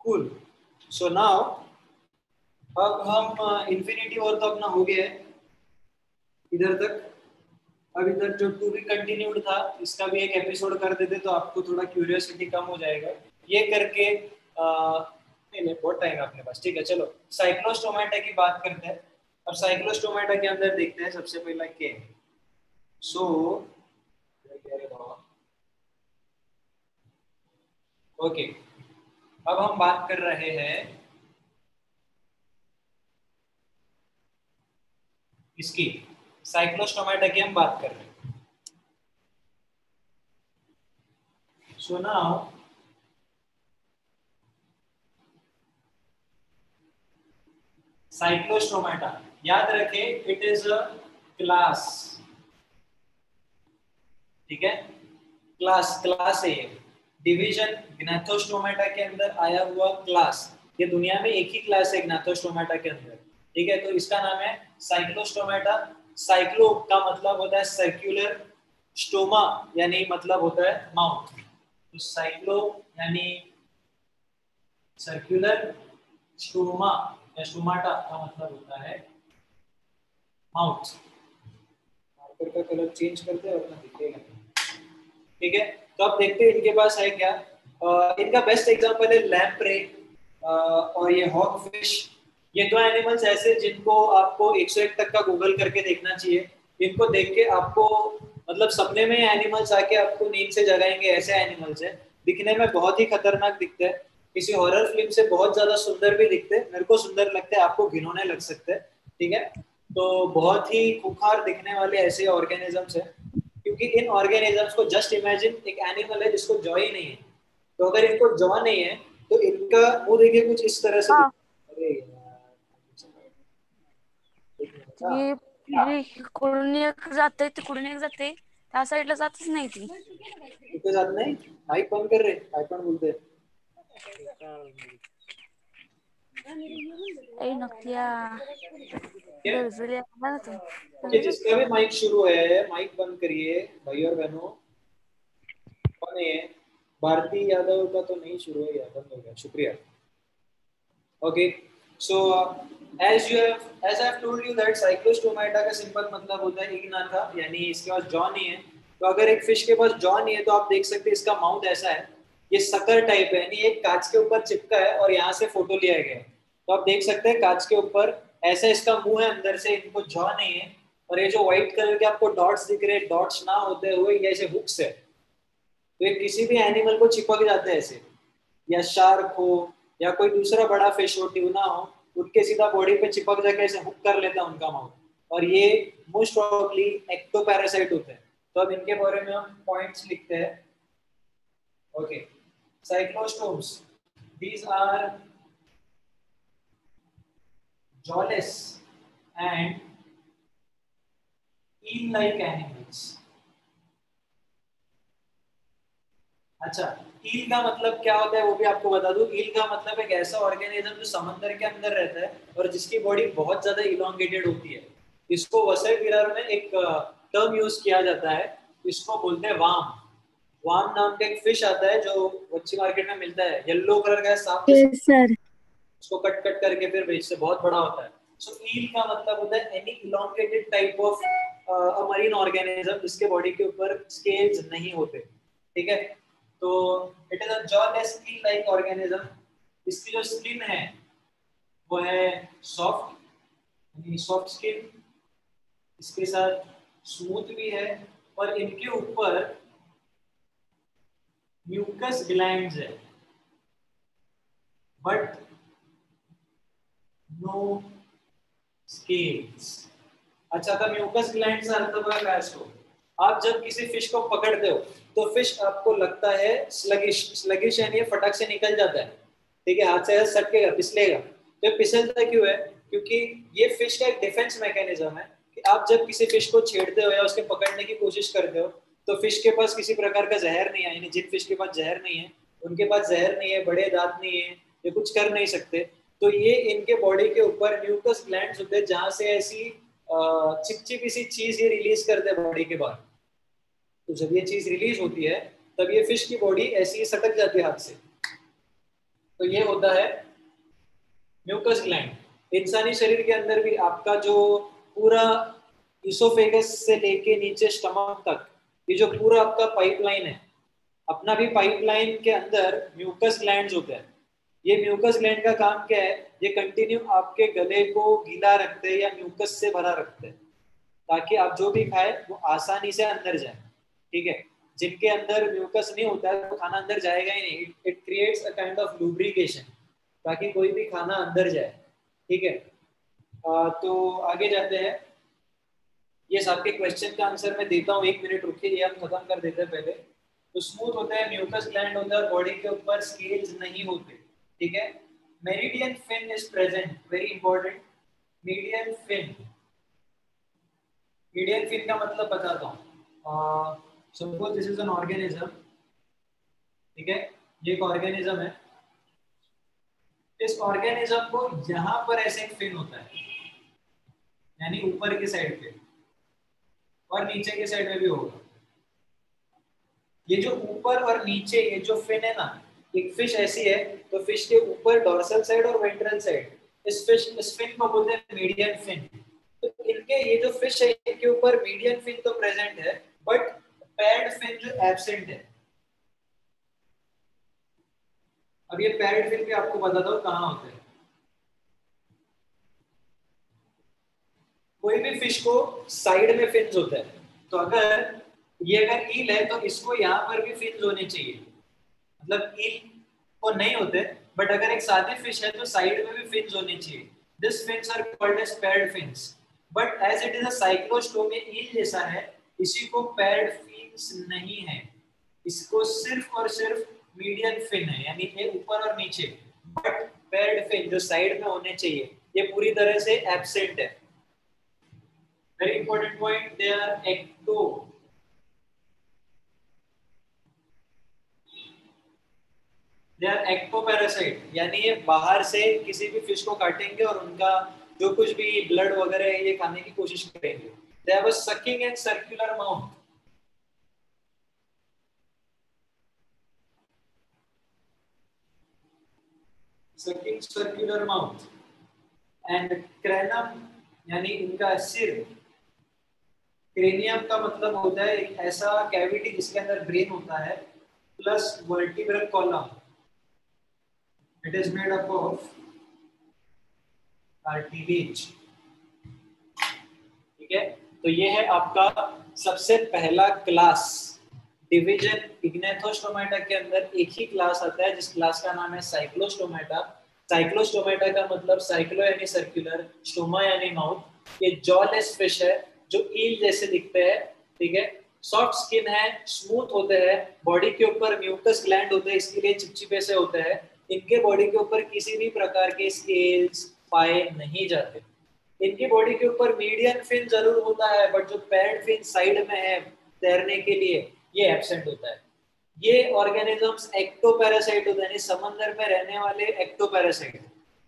कूल सो नाउ अब हम इंफिनिटी और तो अपना हो गया है। इधर तक। अब इधर जो टू बी कंटिन्यूड था इसका भी एक एपिसोड कर देते तो आपको थोड़ा क्यूरियोसिटी कम हो जाएगा। ये करके आ, नहीं नहीं बहुत टाइम है पास। ठीक है चलो। साइक्लोस्टोमेटा की बात करते हैं। अब साइक्लोस्टोमेटा के अंदर देखते हैं सबसे पहला के सो ओके अब हम बात कर रहे हैं इसकी साइक्लोस्टोमेटा की हम बात कर रहे हैं। सो नाउ साइक्लोस्टोमेटा याद रखें इट इज़ अ क्लास ठीक है? क्लास क्लास है डिवीज़न ग्नाथोस्टोमेटा के अंदर आया हुआ क्लास ये दुनिया में एक ही क्लास है ग्नाथोस्टोमेटा के अंदर। ठीक है तो इसका नाम है साइक्लोस्टोमेटा साइक्लो का मतलब होता है सर्कुलर स्टोमा यानी मतलब होता है माउथ तो साइक्लो यानी सर्कुलर स्टोमा या स्टोमाटा का मतलब होता है माउथ मार्कर का कलर चेंज करते हैं, अपना दिखेगा। ठीक है? तो अब देखते हैं इनके पास है क्या। आ, इनका बेस्ट एग्जांपल है लैम्प्रे और ये हॉक फ़िश ये दो एनिमल्स ऐसे जिनको आपको 101 तक का गूगल करके देखना चाहिए। इनको देख के आपको मतलब सपने में एनिमल्स आके आपको नींद से जगाएँगे ऐसे एनिमल्स है। दिखने में बहुत ही खतरनाक दिखते हैं। किसी हॉरर फ़िल्म से बहुत ज़्यादा सुंदर भी दिखते हैं। मेरे को सुंदर लगते हैं आपको घिनौने लग सकते हैं। ठीक है? तो बहुत ही खुखार दिखने वाले ऐसे ऑर्गेनिजम्स है। क्योंकि इन ऑर्गेनिजम्स को जस्ट इमेजिन एक एनिमल है जिसको जॉ ही नहीं है। तो अगर इनको जॉ नहीं है तो इनका मुँह देखिए कुछ इस तरह से हाँ। इकडून एक जाते तिकडून एक जाते त्या साईडला जातच नाही ती इथे जात नाही माईक बंद कर रे काय पण बोलते गरजली आला ना जिसका भी माइक शुरू है माइक बंद करिए भाई और बहनों कौन है भारती यादव का तो नहीं शुरू है यार बंद हो गया शुक्रिया okay so as you have as I have told you that cyclostomata का सिंपल मतलब होता है इग्नाथा यानी इसके पास जॉ नहीं है तो अगर एक फ़िश के पास जॉ नहीं है तो आप देख सकते हैं इसका माउथ ऐसा है ये सकर टाइप है यानी एक कांच के ऊपर चिपका है और यहाँ से फ़ोटो लिया गया है तो आप देख सकते हैं कांच के ऊपर, ऐसा इसका मुँह है, अंदर से इनको जॉ नहीं है, और ये जो व्हाइट कलर के आपको डॉट्स दिख रहे हैं डॉट्स ना होते हुए ये ऐसे हुक्स है। तो ये किसी भी एनिमल को चिपक जाते हैं ऐसे। या शार्क हो, या कोई दूसरा बड़ा फ़िश हो ट्यूना हो, उनके सीधा बॉडी पे चिपक जाके ऐसे हुक कर लेता है उनका माउथ और ये मोस्ट प्रोबेबली एक्टोपैरासाइट होते हैं। तो अब इनके बारे में हम पॉइंट्स लिखते हैं। Okay cyclostomes these are jawless and eel-like animals. अच्छा ईल का मतलब क्या होता है वो भी आपको बता दूँ। ईल का मतलब एक ऐसा ऑर्गेनिज्म जो समंदर के अंदर रहता है और जिसकी बॉडी बहुत ज़्यादा इलोंगेटेड होती है। इसको वसई विरार में एक टर्म यूज़ किया जाता है। इसको बोलते हैं वाम। वाम नाम का एक फ़िश आता है जो मच्छी मार्केट में मिलता है। येलो कलर का है यस सर उसको कट कट करके फिर हैं, बहुत बड़ा होता है। सो ईल का मतलब होता है any elongated type of a marine organism जिसके बॉडी के ऊपर स्केल्स नहीं होते। ठीक है? तो it is a jawless eel like organism इसकी जो स्किन है वो है सॉफ्ट यानी सॉफ्ट स्किन इसके साथ स्मूथ भी है और इनके ऊपर म्यूकस ग्लैंड्स है। बट नो स्केल्स अच्छा आता म्यूकस ग्लैंड अर्थ बघा काय असतो आप जब किसी फ़िश को पकड़ते हो तो फ़िश आपको लगता है स्लगिश स्लगिश यानी फटक से निकल जाता है। ठीक है, हाथ से सटकेगा फिसलेगा तो ये फिसलता क्यों है? क्योंकि ये फ़िश का एक डिफेंस मैकेनिज्म है कि आप जब किसी फ़िश को छेड़ते हो या उसके पकड़ने की कोशिश करते हो तो फ़िश के पास किसी प्रकार का जहर नहीं है, यानी जिन फ़िश के पास जहर नहीं है, उनके पास जहर नहीं है, बड़े दांत नहीं है, ये कुछ कर नहीं सकते। तो ये इनके बॉडी के ऊपर म्यूकस ग्लैंड्स होते हैं, जहाँ से ऐसी चिपचिपी सी चीज़ ये रिलीज़ करते हैं बॉडी के बाहर। तो जब ये चीज़ रिलीज़ होती है, तब ये फ़िश की बॉडी ऐसी सटक जाती है हाथ से। तो ये होता है म्यूकस ग्लैंड इंसानी शरीर के अंदर भी आपका जो पूरा इसोफेगस से लेके नीचे स्टमक तक, ये जो पूरा आपका पाइपलाइन है, अपना भी पाइपलाइन के अंदर म्यूकस ग्लैंड्स होते हैं। ये म्यूकस ग्लैंड का काम क्या है? ये कंटिन्यू आपके गले को गीला रखते हैं या म्यूकस से भरा रखते हैं। ताकि आप जो भी खाए वो आसानी से अंदर जाए। ठीक है? जिनके अंदर म्यूकस नहीं होता है वो खाना अंदर जाएगा ही नहीं। It creates a kind of lubrication ताकि कोई भी खाना अंदर जाए। ठीक है? आ, तो आगे जाते हैं। ये आपके क्वेश्चन का आंसर मैं देता हूँ। एक मिनट रुकिए ये हम खत्म कर देते हैं पहले। तो स्मूथ होता है म्यूकस ग्लैंड होता है बॉडी के ऊपर स्केल्स नहीं होते। ठीक है? Meridian fin is present very important median fin median fin का मतलब बताता हूँ। Suppose this is an organism ठीक है? ये एक ऑर्गेनिज्म है। इस ऑर्गेनिज्म को यहाँ पर ऐसे एक फिन होता है, यानी ऊपर की साइड पे, और नीचे की साइड में भी होगा। ये जो ऊपर और नीचे ये जो फिन है ना एक फ़िश ऐसी है तो फ़िश के ऊपर डॉर्सल साइड और वेंट्रल साइड इस फ़िश इस फिन को बोलते हैं मीडियन फिन तो इनके ये जो फ़िश है, इनके ऊपर मीडियन फिन तो प्रेजेंट है बट पैड फिन जो एब्सेंट है. अब ये पैड फिन भी आपको बता दो कहाँ होते हैं. कोई भी फ़िश को साइड में फिन्स होता है. तो अगर ये अगर ईल है तो इसको यहाँ पर भी फिन्स होने चाहिए. मतलब ईल को नहीं होते बट अगर एक सादे फ़िश है तो साइड में भी फिन्स होने चाहिए। This fins are called as paired fins but as it is a cyclostome eel जैसा है, इसी को पैड फिन्स नहीं है। इसको सिर्फ़ और सिर्फ़ मीडियन फिन है, यानी ये ऊपर और नीचे। बट पैड फिन जो साइड में होने चाहिए, ये पूरी तरह से एब्सेंट है। Very important point they are ecto ectoparasite यानी ये बाहर से किसी भी फ़िश को काटेंगे और उनका जो कुछ भी ब्लड वगैरह है, ये खाने की कोशिश करेंगे। They have a sucking and circular mouth यानी इनका सिर। क्रेनियम का मतलब होता है एक ऐसा कैविटी जिसके अंदर ब्रेन होता है plus vertebral column it is made up of cartilage. ठीक है? तो ये है आपका सबसे पहला क्लास डिवीज़न इग्नेथोस्टोमेटा के अंदर एक ही क्लास आता है, जिस क्लास का नाम है साइक्लोस्टोमेटा साइक्लोस्टोमेटा का मतलब साइक्लो यानी सर्कुलर स्टोमा यानी माउथ ये जॉलेस फ़िश है, जो ईल जैसे दिखते हैं, ठीक है? सॉफ्ट स्किन है स्मूथ होते हैं बॉडी के ऊपर म्यूकस ग्लैंड होते हैं, इसके लिए चिपचिपे से होते हैं। इनके बॉडी के ऊपर किसी भी प्रकार के स्केल्स पाए नहीं जाते। इनकी बॉडी के ऊपर मीडियम फिन ज़रूर होता है बट जो पैड फिन साइड में है तैरने के लिए, ये एबसेंट होता है। ये ऑर्गेनिजम्स एक्टोपैरासाइट होते हैं समंदर में रहने वाले एक्टोपैरासाइट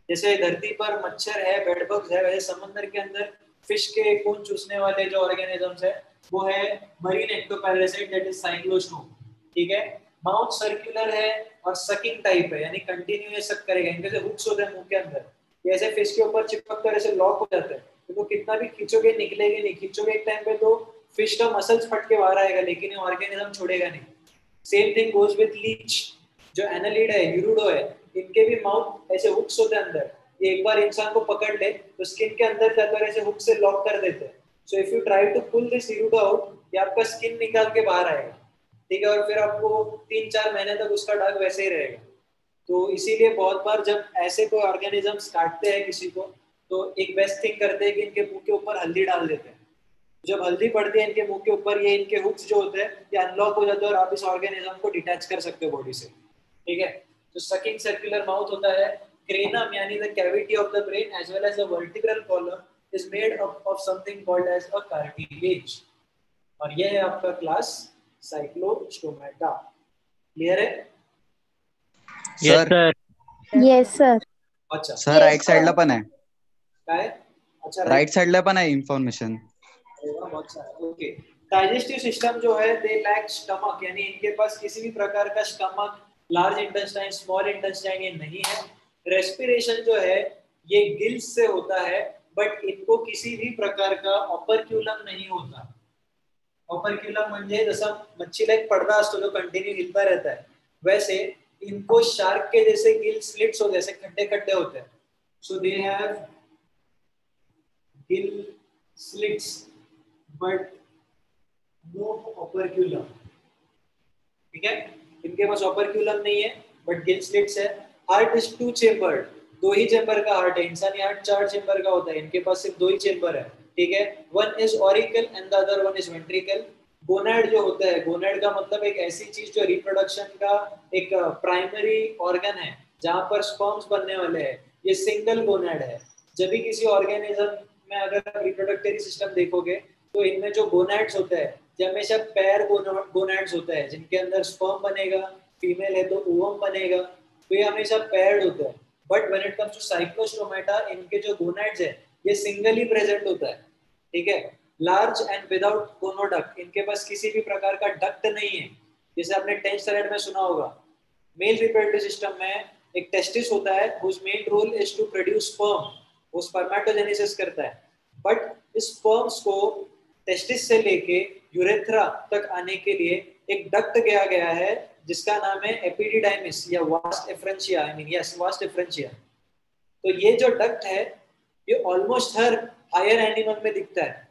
जैसे धरती पर मच्छर है बेडबग्स है, वैसे समंदर के अंदर फ़िश के खून चूसने वाले जो ऑर्गेनिजम्स है, वो है marine ectoparasite that is cyclostome ठीक है? माउथ सर्कुलर है और सकिंग टाइप है यानी कंटिन्यू सक करेगा इनके जो हुक्स होते हैं मुँह के अंदर ये ऐसे फ़िश के ऊपर चिपक कर ऐसे लॉक हो जाता है। तो, तो कितना भी खींचोगे निकलेगी नहीं। खींचोगे एक टाइम पे तो फ़िश का मसल्स फट के बाहर आएगा लेकिन ऑर्गेनिज्म छोड़ेगा नहीं। Same thing goes with leech जो एनालिड है यूरुडो है इनके भी माउथ ऐसे हुक्स होते हैं अंदर। ये एक बार इंसान को पकड़ ले तो स्किन के अंदर जाकर ऐसे हुक से लॉक कर देते हैं। So if you try to pull this hirudo out ये आपका स्किन निकाल के बाहर आएगा। ठीक है, और फिर आपको तीन चार महीने तक उसका दाग वैसे ही रहेगा। तो इसीलिए बहुत बार जब ऐसे कोई ऑर्गेनिजम्स काटते हैं किसी को तो एक बेस्ट थिंग करते हैं कि इनके मुँह के ऊपर हल्दी डाल देते हैं। जब हल्दी पड़ती है इनके मुँह के ऊपर, ये इनके हुक्स जो होते हैं, ये अनलॉक हो जाते हैं और आप इस ऑर्गेनिज्म को डिटैच कर सकते हो बॉडी से। ठीक है? तो सकिंग सर्कुलर माउथ होता है क्रेनम यानी the cavity of the brain as well as the vertebral column is made up of something called as a cartilage और ये है आपका क्लास साइक्लोस्टोमेटा क्लियर है? Sir. येस सर अच्छा। सर राईट साइडला पण आहे. काय अच्छा राईट साइडला पण आहे इन्फॉर्मेशन ओके डाइजेस्टिव सिस्टम जो है दे लैक स्टमक यानी इनके पास किसी भी प्रकार का stomach large intestine small intestine ये नहीं है. रेस्पिरेशन जो है ये गिल्स से होता है बट इनको किसी भी प्रकार का ऑपरक्यूलम नहीं होता. ऑपरक्यूलम म्हणजे जसा मच्छीला एक पडदा असतो, जो कंटिन्यू हिलता रहता है. वैसे इनको शार्क के जैसे गिल स्लिट्स हैं ऐसे खड्डे खड्डे होते हैं. So they have gill slits but no operculum ठीक है? इनके पास ऑपरक्यूलम नहीं है बट गिल स्लिट्स है. हार्ट इज़ टू चेम्बर दो ही चेम्बर का हार्ट है. इंसानी हार्ट चार चेम्बर का होता है. इनके पास सिर्फ़ दो ही चेम्बर है. ठीक है? One is auricle and the other one is ventricle gonad जो होता है गोनाड का मतलब एक ऐसी चीज़ जो रिप्रोडक्शन का एक प्राइमरी ऑर्गन है, जहाँ पर स्पर्म्स बनने वाले हैं। ये सिंगल गोनाड है। जब भी किसी ऑर्गेनिज्म में अगर रिप्रोडक्टरी सिस्टम देखोगे तो इनमें जो गोनाड्स होते हैं, ये हमेशा पैर गोनाड्स होता है, जिनके अंदर स्पर्म बनेगा फीमेल है तो ओवम बनेगा तो ये हमेशा पैर्ड होता है। But when it comes to cyclostomata इनके जो गोनाड्स है ये सिंगल ही प्रेजेंट होता है, ठीक है? लार्ज एंड विदाउट गोनोडक्ट इनके पास किसी भी प्रकार का डक्ट नहीं है। जैसे आपने टेंथ स्टैंडर्ड में सुना होगा मेल रिप्रोडक्टिव सिस्टम में एक टेस्टिस होता है whose main role is to produce sperm वो स्पर्मेटोजेनेसिस करता है। बट इस स्पर्म्स को टेस्टिस से लेके यूरेथ्रा तक आने के लिए एक डक्ट गया गया है, जिसका नाम है एपिडिडाइमिस या vasa efferentia I mean yes vasa efferentia तो ये जो डक्ट है ये ऑलमोस्ट हर हायर एनिमल में दिखता है।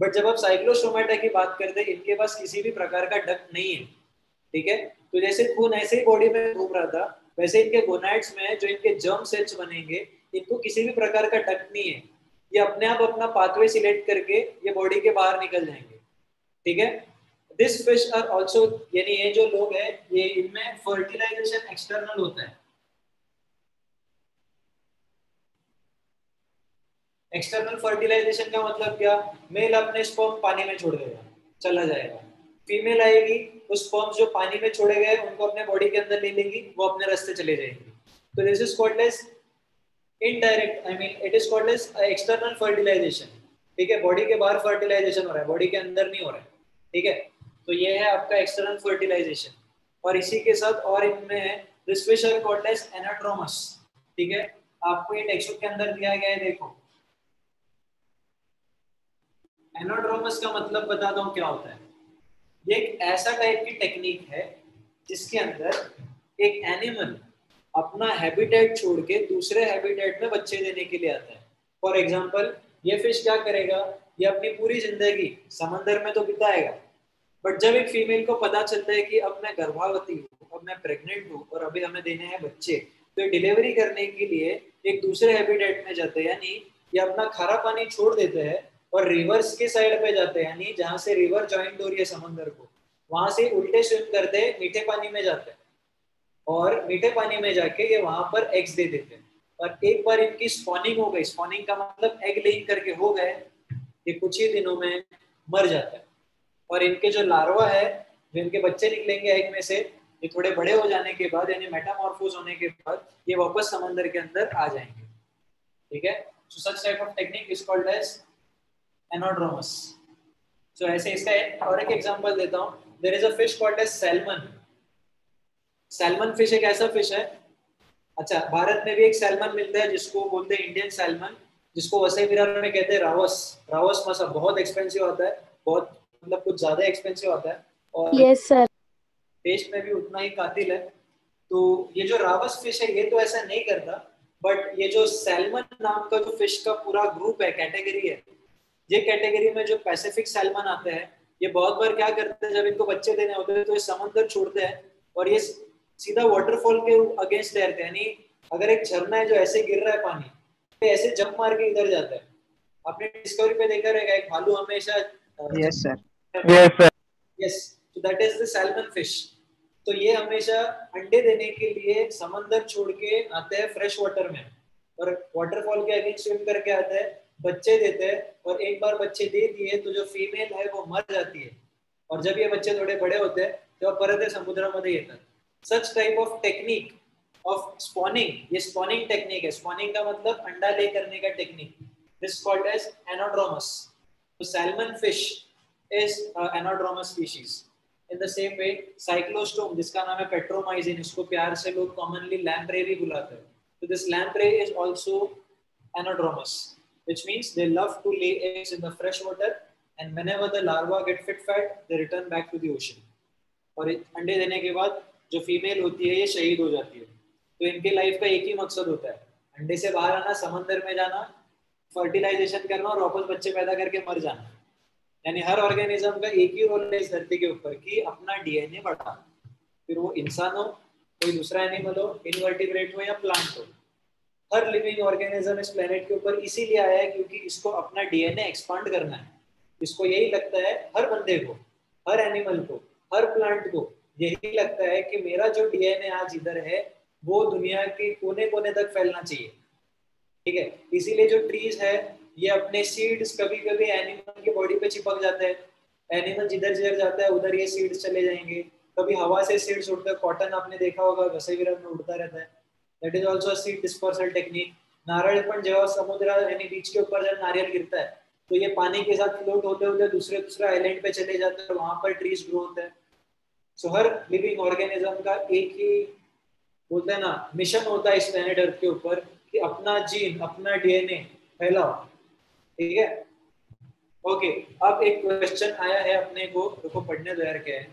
बट जब आप साइक्लोस्टोमेटा की बात करते हैं, इनके पास किसी भी प्रकार का डक्ट नहीं है। ठीक है? तो जैसे खून ऐसे ही बॉडी में घूम रहा था, वैसे इनके गोनाइड्स में जो इनके जर्म सेल्स बनेंगे, इनको किसी भी प्रकार का डक्ट नहीं है। ये अपने आप अपना पाथवे सिलेक्ट करके ये बॉडी के बाहर निकल जाएँगे। ठीक है? दिस फ़िश आर आल्सो यानी ये जो लोग हैं, ये इनमें फर्टिलाइजेशन एक्सटर्नल होता है। एक्सटर्नल फर्टिलाइजेशन का मतलब क्या? मेल अपने स्पर्म पानी में छोड़ देगा, चला जाएगा। फीमेल आएगी, उस स्पर्म्स जो पानी में छोड़े गए, उनको अपने बॉडी के अंदर ले लेंगी, वो अपने रास्ते चले जाएँगी। तो this is called as indirect I mean it is called as external fertilisation ठीक है? बॉडी के बाहर फर्टिलाइजेशन हो रहा है बॉडी के अंदर नहीं हो रहा है। ठीक है? तो ये है आपका एक्सटर्नल फर्टिलाइजेशन और इसी के साथ और इनमें है आर कॉल्ड एज एनाट्रोमस ठीक है? आपको ये टेक्स्ट के अंदर दिया गया है, देखो। एनोड्रोमस का मतलब बताता हूँ क्या होता है? ये एक ऐसा टाइप की टेक्निक है, जिसके अंदर एक एनिमल अपना हैबिटेट छोड़ के दूसरे हैबिटेट में बच्चे देने के लिए आता है। फॉर एग्ज़ाम्पल ये फ़िश क्या करेगा? ये अपनी पूरी ज़िंदगी समंदर में तो बिताएगा। बट जब एक फीमेल को पता चलता है कि अब मैं गर्भावती हूँ, अब मैं प्रेग्नेंट हूँ, और अभी हमें देने हैं बच्चे तो डिलीवरी करने के लिए एक दूसरे हैबिटेट में जाते हैं, यानी ये अपना खारा पानी छोड़ देते हैं और रिवर्स के साइड पे जाते हैं, यानी जहाँ से रिवर ज्वाइंट हो रही है समंदर को, वहाँ से उल्टे स्विम करते मीठे पानी में जाते हैं। और मीठे पानी में जाके ये वहाँ पर एग्स दे देते हैं। और एक बार इनकी स्पॉनिंग हो गई स्पॉनिंग का मतलब एग लेइंग करके हो गए, ये कुछ ही दिनों में मर जाता है। और इनके जो लार्वा है, जो इनके बच्चे निकलेंगे एग में से, ये थोड़े बड़े हो जाने के बाद, यानी मेटामॉर्फोज होने के बाद, ये वापस समंदर के अंदर आ जाएँगे। ठीक है? So such type of technique is called as anadromous so ऐसे इसका और एक एग्जांपल देता हूँ. There is a fish called as salmon salmon fish एक ऐसा फ़िश है. अच्छा भारत में भी एक सैल्मन मिलता है जिसको बोलते हैं इंडियन सैल्मन जिसको वसई विरार में कहते हैं रावस. रावस मसा बहुत एक्सपेंसिव आता है. बहुत मतलब कुछ ज़्यादा एक्सपेंसिव आता है. और यस सर टेस्ट में भी उतना ही कातिल है. तो ये जो रावस फ़िश है ये तो ऐसा नहीं करता. बट ये जो सैल्मन नाम का जो फ़िश का पूरा ग्रुप है कैटेगरी है ये कैटेगरी में जो पैसिफिक सैल्मन आते हैं ये बहुत बार क्या करते हैं जब इनको बच्चे देने होते हैं तो ये समंदर छोड़ते हैं और ये सीधा वाटरफॉल के अगेंस्ट तैरते हैं। यानी अगर एक झरना है जो ऐसे गिर रहा है पानी तो ऐसे जंप मार के इधर जाता है। आपने डिस्कवरी पे देखा रहेगा एक भालू हमेशा yes sir Yes, sir. Yes तो that is the salmon fish तो ये हमेशा अंडे देने के लिए समंदर छोड़ के आते हैं फ्रेश वाटर में। और वाटरफॉल के अगेंस्ट स्विम करके आते हैं। बच्चे देते हैं और एक बार बच्चे दे दिए तो जो फीमेल है वो मर जाती है। और जब ये बच्चे थोड़े बड़े होते हैं तो परत समुद्रामध्ये येतात such type of technique of spawning ये स्पॉनिंग टेक्निक है। स्पॉनिंग का मतलब अंडा ले करने का technique this called as anadromous तो salmon fish is anadromous species in the same way cyclostome जिसका नाम है पेट्रोमाइजिन इसको प्यार से लोग कॉमनली लैम्प्रे भी बुलाते हैं। तो this lamprey is also anadromous which means they love to lay eggs in the fresh water, and whenever the larva get fit fat, they return back to the ocean. और अंडे देने के बाद जो फीमेल होती है, ये शहीद हो जाती है। तो इनके लाइफ का एक ही मकसद होता है। अंडे से बाहर आना, समंदर में जाना फर्टिलाइजेशन करना और वापस बच्चे पैदा करके मर जाना। यानी हर ऑर्गेनिज्म का एक ही रोल है इस धरती के ऊपर कि अपना डीएनए बढ़ा फिर वो इंसान हो, कोई दूसरा एनिमल हो इनवर्टिब्रेट हो या प्लांट हो। हर लिविंग ऑर्गेनिज्म इस प्लेनेट के ऊपर इसीलिए आया है क्योंकि इसको अपना डीएनए एक्सपांड करना है। इसको यही लगता है हर बंदे को, हर एनिमल को, हर प्लांट को, यही लगता है कि मेरा जो डीएनए आज इधर है, वो दुनिया के कोने कोने तक फैलना चाहिए। ठीक है? इसीलिए जो ट्रीज है, ये अपने सीड्स कभी कभी एनिमल की बॉडी पे चिपक जाते हैं। एनिमल जिधर जिधर जाता है, उधर ये सीड्स चले जाएँगे। कभी हवा से सीड्स उड़ते कॉटन आपने देखा होगा, वैसे विरम में उड़ता रहता है। That is also seed dispersal technique नारळ पण जेव्हा समुद्र यानी बीच के ऊपर जब नारियल गिरता है तो ये पानी के साथ फ्लोट होते होते दूसरे दूसरे आइलैंड पे चले जाते हैं, वहाँ पर ट्रीज ग्रो होते हैं। सो हर लिविंग ऑर्गेनिज्म का एक ही बोलते हैं ना मिशन होता है इस प्लेनेट अर्थ के ऊपर कि अपना जीन अपना डीएनए फैलाओ। ठीक है? ओके अब एक क्वेश्चन आया है अपने को रुको पढ़ने दो यार क्या है।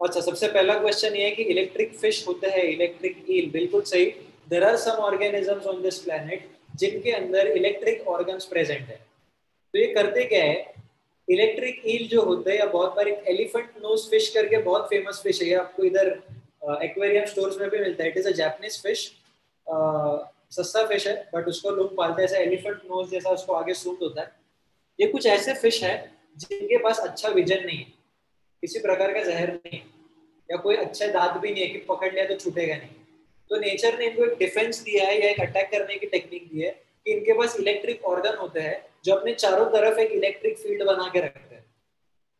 अच्छा सबसे पहला क्वेश्चन ये है कि इलेक्ट्रिक फ़िश होते हैं इलेक्ट्रिक ईल बिल्कुल सही। There are some organisms on this planet जिनके अंदर इलेक्ट्रिक ऑर्गन्स प्रेजेंट है। तो ये करते क्या है? इलेक्ट्रिक ईल जो होते हैं, या बहुत बार एक एलिफेंट नोज़ फ़िश करके बहुत फ़ेमस फ़िश है आपको इधर एक्वेरियम स्टोर्स में भी मिलता है। It is a Japanese fish सस्ता फ़िश है बट उसको लोग पालते हैं एलिफेंट नोज़ जैसा उसको आगे सूट होता है। ये कुछ ऐसे फ़िश है जिनके पास अच्छा विजन नहीं है। किसी प्रकार का जहर नहीं या कोई अच्छा दांत भी नहीं है कि पकड़ लिया तो छूटेगा नहीं। तो नेचर ने इनको एक डिफेंस दिया है, या एक अटैक करने की टेक्निक दी है कि इनके पास इलेक्ट्रिक ऑर्गन होते हैं, जो अपने चारों तरफ़ एक इलेक्ट्रिक फ़ील्ड बना के रखते हैं।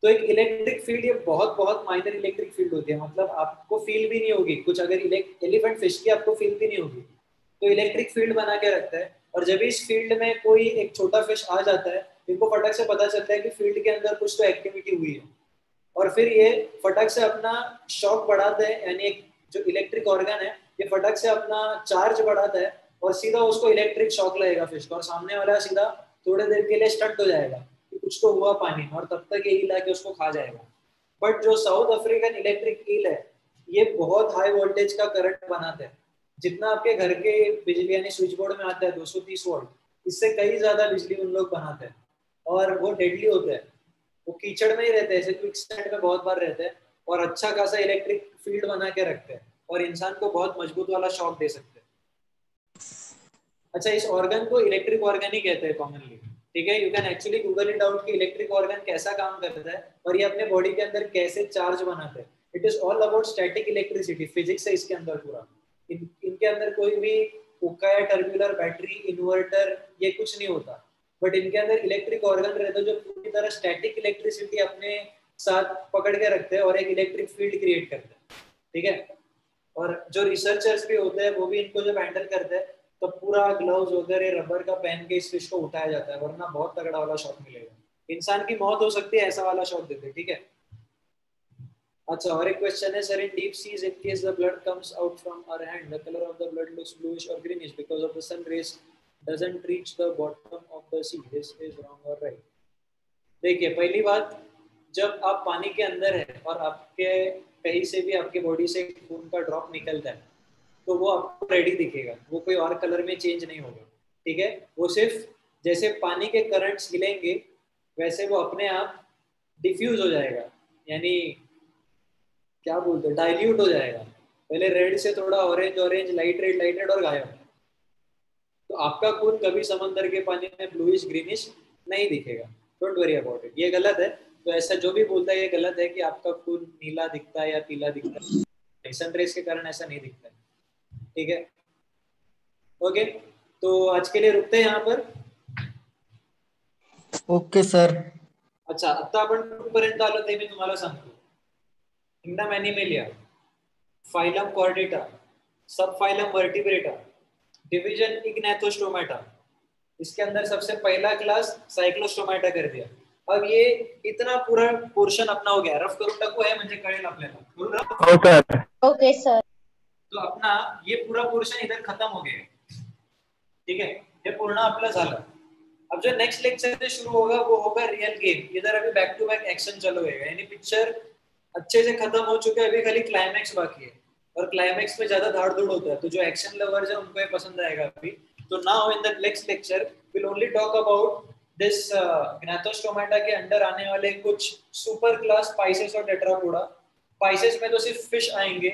तो एक इलेक्ट्रिक फ़ील्ड ये बहुत बहुत माइनर इलेक्ट्रिक फ़ील्ड होती है। मतलब आपको फील भी नहीं होगी। कुछ अगर एलिफेंट फ़िश की आपको फील भी नहीं होगी। तो इलेक्ट्रिक फ़ील्ड बना के रखता है। और जब इस फ़ील्ड में कोई एक छोटा फ़िश आ जाता है, इनको फटक से पता चलता है कि फ़ील्ड के अंदर कुछ तो एक्टिविटी हुई है। और फिर ये फटक से अपना शॉक बढ़ाते हैं, यानी एक जो इलेक्ट्रिक ऑर्गन है, ये फटक से अपना चार्ज बढ़ाता है और सीधा उसको इलेक्ट्रिक शॉक लगेगा फ़िश को और सामने वाला सीधा थोड़ी देर के लिए स्टंट हो जाएगा कि कुछ तो हुआ पानी और तब तक ये ईल आके उसको खा जाएगा। बट जो साउथ अफ्रीकन इलेक्ट्रिक ईल है, ये बहुत हाई वोल्टेज का करंट बनाते हैं। जितना आपके घर के बिजली यानी स्विच बोर्ड में आता है 230 वोल्ट इससे कई ज़्यादा बिजली उन लोग बनाते हैं और वो डेडली होते हैं। वो कीचड़ में ही रहते हैं ऐसे क्विक में बहुत बार रहते हैं और अच्छा खासा इलेक्ट्रिक फ़ील्ड बना के रखते हैं और इंसान को बहुत मज़बूत वाला शॉक दे सकते हैं। अच्छा इस ऑर्गन को इलेक्ट्रिक ऑर्गन ही कहते हैं कॉमनली ठीक है you can actually google it out कि इलेक्ट्रिक ऑर्गन कैसा काम करता है और ये अपने बॉडी के अंदर कैसे चार्ज बनाते हैं। It is all about static electricity physics है इसके अंदर पूरा। इन, इनके अंदर कोई भी उका या टर्बुलर बैटरी इन्वर्टर ये कुछ नहीं होता। बट इनके अंदर इलेक्ट्रिक ऑर्गन रहते हैं जो पूरी तरह स्टैटिक इलेक्ट्रिसिटी अपने साथ पकड़ के रखते हैं और एक इलेक्ट्रिक फ़ील्ड क्रिएट करते हैं। ठीक है? और जो रिसर्चर्स भी होते हैं, वो भी इनको जब हैंडल करते हैं तो पूरा ग्लव्स वगैरह रबर का पहन के इस फ़िश को उठाया जाता है, वरना बहुत तगड़ा वाला शॉट मिलेगा। इंसान की मौत हो सकती है, ऐसा वाला शॉट देते ठीक है? अच्छा और एक क्वेश्चन है sir in deep seas in case the blood comes out from our hand the colour of the blood looks bluish और greenish because of the sun rays doesn't reach the bottom of the sea. This is wrong or right? देखिए, पहली बात, जब आप पानी के अंदर है और आपके कहीं से भी आपके बॉडी से खून का ड्रॉप निकलता है तो वो आपको रेडी दिखेगा। वो कोई और कलर में चेंज नहीं होगा। ठीक है? वो सिर्फ़ जैसे पानी के करंट्स हिलेंगे, वैसे वो अपने आप डिफ्यूज हो जाएगा। यानी, क्या बोलते डाइल्यूट हो जाएगा। पहले रेड से थोड़ा orange orange light red light red और गायब। तो आपका खून कभी समंदर के पानी में ब्लूइश ग्रीनिश नहीं दिखेगा। डोंट वरी अबाउट इट ये गलत है। तो ऐसा जो भी बोलता है ये गलत है कि आपका खून नीला दिखता है या पीला दिखता है। सन रेस के कारण ऐसा नहीं दिखता है। ठीक है? ओके तो आज के लिए रुकते हैं यहाँ पर। ओके सर अच्छा आता आपण कुठपर्यंत आलो ते मी तुम्हाला सांगतो kingdom animalia phylum chordata sub phylum vertebrata division agnathostomata इसके अंदर सबसे पहला क्लास सायक्लोस्टोमेटा कर दिया। अब ये इतना पूरा पोर्शन अपना हो गया। रफ करून टाकू आहे म्हणजे कळेल आपल्याला करू ना? हो? सर। ओके सर तो अपना ये पूरा पोर्शन इधर खत्म हो गया ठीक है? ये पूर्ण आपला झाला अब जो नेक्स्ट लेक्चर से शुरू होगा वो होगा रियल गेम इधर अभी बैक टू बैक एक्शन चालू होगा यानी पिक्चर अच्छे से खत्म हो चुके है अभी खाली क्लाइमैक्स बाकी है। और क्लाइमैक्स में ज़्यादा धाड़ धूड़ होता है। तो जो एक्शन लवर्स है, उनको ये पसंद आएगा अभी। तो now in the next lecture will only talk about this gnathostomata के अंडर आने वाले कुछ सुपर क्लास स्पाइसेस और टेट्रापोडा स्पाइसेस में तो सिर्फ़ फ़िश आएँगे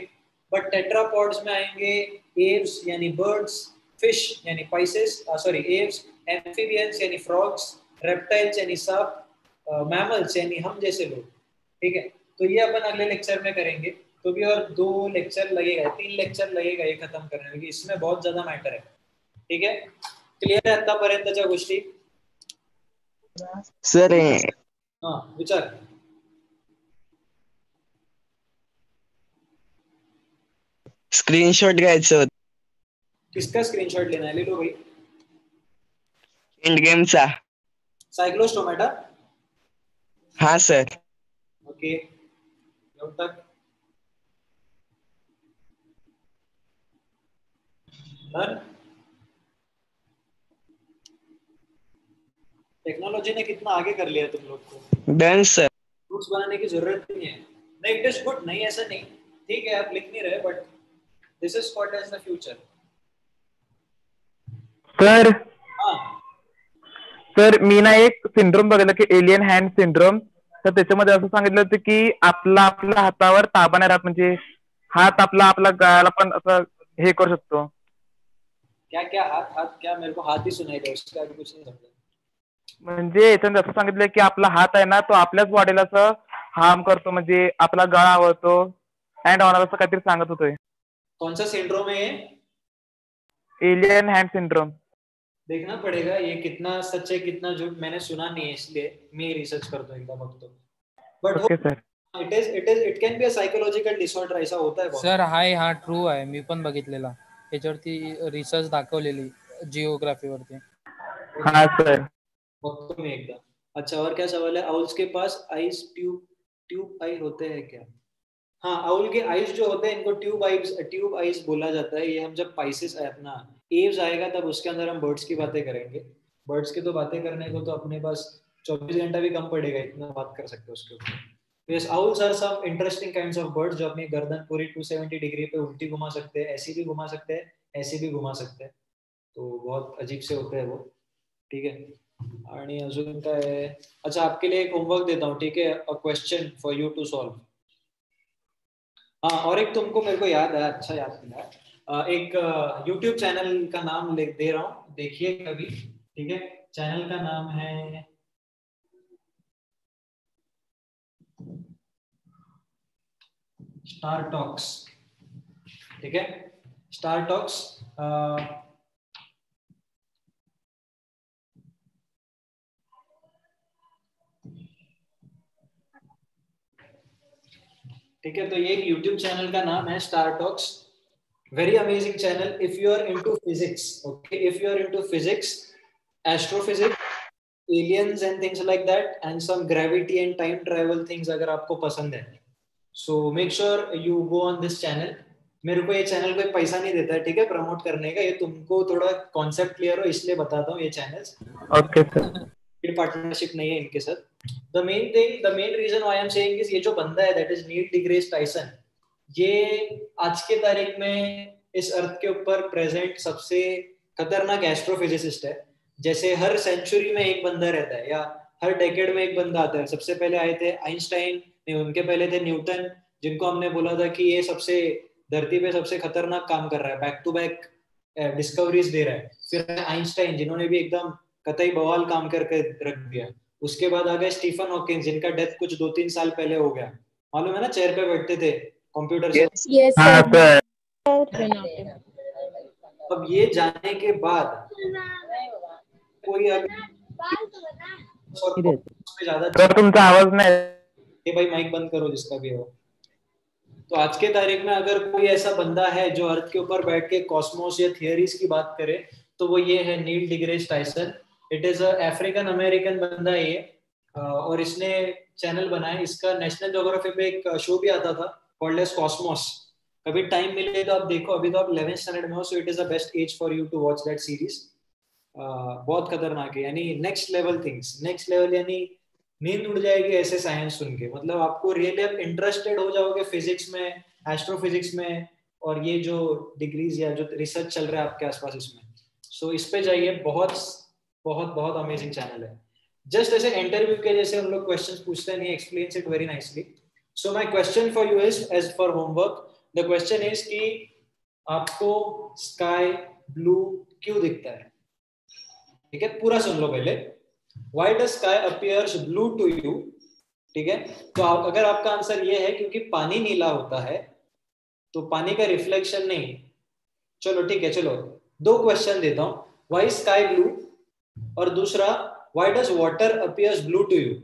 बट टेट्रापॉड्स में आएँगे एव्स यानी बर्ड्स फ़िश यानी पाइसेस सॉरी एव्स एम्फीबियंस यानी फ्रॉग्स रेप्टाइल्स यानी सांप मैमल्स यानी हम जैसे लोग। ठीक है? तो ये अपन अगले लेक्चर में करेंगे। तो भी और दो लेक्चर लगेगा तीन लेक्चर लगेगा ये खत्म करने में इसमें बहुत ज़्यादा मॅटर आहे ठीक आहे क्लिअर आहे आतापर्यंतच्या गोष्टी? सर हा विचार। स्क्रीनशॉट घ्यायचं होतं किसका स्क्रीनशॉट लेना है? ले लो भाई। एंड गेमचा साइक्लोस्टोमेटा हा सर ओके एवढं तक डन टेक्नोलॉजी ने कितना आगे कर लिया तुम लोग को? डन सर नोट्स बनाने की ज़रूरत नहीं है। नहीं इट इज़ गुड नहीं ऐसा नहीं। ठीक है आप लिख नहीं रहे but this is what is the future sir हाँ। सर मी ना एक सिंड्रोम बघितलं की एलियन हँड सिंड्रोम तर त्याच्यामध्ये असं सांगितलं होतं की आपला आपल्या हातावर ताबा नाही राहत. म्हणजे हात आपला आपला गायला पण असं हे करू शकतो. क्या क्या हाथ हाथ क्या मेरे को हाथ ही सुनाई दे उसका कुछ नहीं समझा। म्हणजे याच्यात असं सांगितलं की आपला हात आहे ना तो आपल्याच बॉडीला असं हार्म करतो म्हणजे आपला गळा आवडतो हँड होणार असं काहीतरी सांगत होतोय. कौन सा सिंड्रोम है? एलियन हँड सिंड्रोम देखना पड़ेगा ये कितना सच है कितना झूठ मैंने सुना नहीं है इसलिए मैं रिसर्च करता हूँ एकदा बघतो but okay sir it is it is it can be a psychological disorder ऐसा होता है सर हाय हा ट्रू आहे मी पण बघितलेला। त्याच्यावरती रिसर्च दाखवलेली जिओग्राफीवरती हा सर बघतो मी एकदा. अच्छा और क्या सवाल है? आउल्स के पास आइस ट्यूब ट्यूब आई होते हैं क्या? हाँ आउल के आइस जो होते हैं इनको ट्यूब आइस ट्यूब आइस बोला जाता है। ये हम जब पाइसिस अपना एव्स आएगा तब उसके अंदर हम बर्ड्स की बातें करेंगे। बर्ड्स की तो बातें करने को तो अपने पास चौबीस घंटा भी कम पड़ेगा इतना बात कर सकते हैं उसके ऊपर। Yes owls are some interesting kinds of birds जो अपनी गर्दन पूरी 270 डिग्री पे उल्टी घुमा सकते हैं ऐसी भी घुमा सकते हैं ऐसी भी घुमा सकते हैं। तो बहुत अजीब से होते हैं वो। ठीक है? आणि अजून काय अच्छा आपके लिए एक होमवर्क देता हूँ ठीक है? A question for you to solve हाँ और एक तुमको मेरे को याद है अच्छा याद अ, एक यूट्यूब चैनल का नाम दे रहा हूँ देखिए कभी ठीक है? चैनल का नाम है स्टार टॉक्स, ठीक है? स्टार टॉक्स ठीक है तो ये एक यूट्यूब चैनल का नाम है star talks. Very amazing channel if you are into physics okay if you are into physics astrophysics aliens and things like that and some gravity and time travel things अगर आपको पसंद है। So make sure you go on this channel. मेरे को ये channel कोई पैसा नहीं देता है ठीक है? प्रमोट करने का। ये तुमको थोड़ा कॉन्सेप्ट क्लियर हो इसलिए बताता हूँ ये चैनल्स ओके सर पार्टनरशिप नहीं है इनके साथ। The main thing the main reason I am saying is ये जो बंदा है that is Neil deGrasse Tyson ये आज के तारीख में इस अर्थ के ऊपर प्रेजेंट सबसे खतरनाक एस्ट्रोफिजिसिस्ट है। जैसे हर सेंचुरी में एक बंदा रहता है या हर डेकेड में एक बंदा आता है। सबसे पहले आए थे आइंस्टाइन नहीं उनके पहले थे न्यूटन जिनको हमने बोला था कि ये सबसे धरती पे सबसे खतरनाक काम कर रहा है बैक टू बैक डिस्कवरीज दे रहा है। फिर आइंस्टाइन जिन्होंने भी एकदम कतई बवाल काम करके रख दिया। उसके बाद आ गए स्टीफन हॉकिंस जिनका डेथ कुछ दो तीन साल पहले हो गया। मालूम है ना चेयर पे बैठते थे कंप्यूटर से। Yes, हाँ sir. सर अब ये जाने के बाद कोई अगर उसमें ज़्यादा तुमचा आवाज़ नाही ये भाई माइक बंद करो जिसका भी हो। तो आज के तारीख में अगर कोई ऐसा बंदा है जो अर्थ के ऊपर बैठ के कॉस्मोस या थियरीज की बात करे तो वो ये है Neil deGrasse Tyson it is African American बंदा ये और इसने चैनल बनाया। इसका नेशनल ज्योग्राफी पे एक शो भी आता था कॉल्ड एज कॉस्मोस कभी टाइम मिले तो आप देखो, अभी तो आप 11th स्टैंडर्ड में हो so it is the best age for you to watch that series बहुत खतरनाक है। यानी next level things next level यानी नींद उड़ जाएगी ऐसे साइंस सुन के। मतलब आपको रियली आप इंटरेस्टेड हो जाओगे फिजिक्स में एस्ट्रोफिजिक्स में और ये जो डिग्रीज या जो रिसर्च चल रहा है आपके आसपास इसमें। सो so, इस पे जाइए बहुत बहुत बहुत अमेजिंग चैनल है। जस्ट ऐसे इंटरव्यू के जैसे हम लोग क्वेश्चंस पूछते हैं explains it very nicely so my question for you is as for homework the question is कि आपको स्काई ब्लू क्यों दिखता है? ठीक है पूरा सुन लो पहले। Why does sky appears blue to you? ठीक है? तो आप, अगर आपका आंसर ये है क्योंकि पानी नीला होता है तो पानी का रिफ्लेक्शन नहीं चलो ठीक है चलो। दो क्वेश्चन देता हूँ। वाई स्काई ब्लू और दूसरा why does water appears blue to you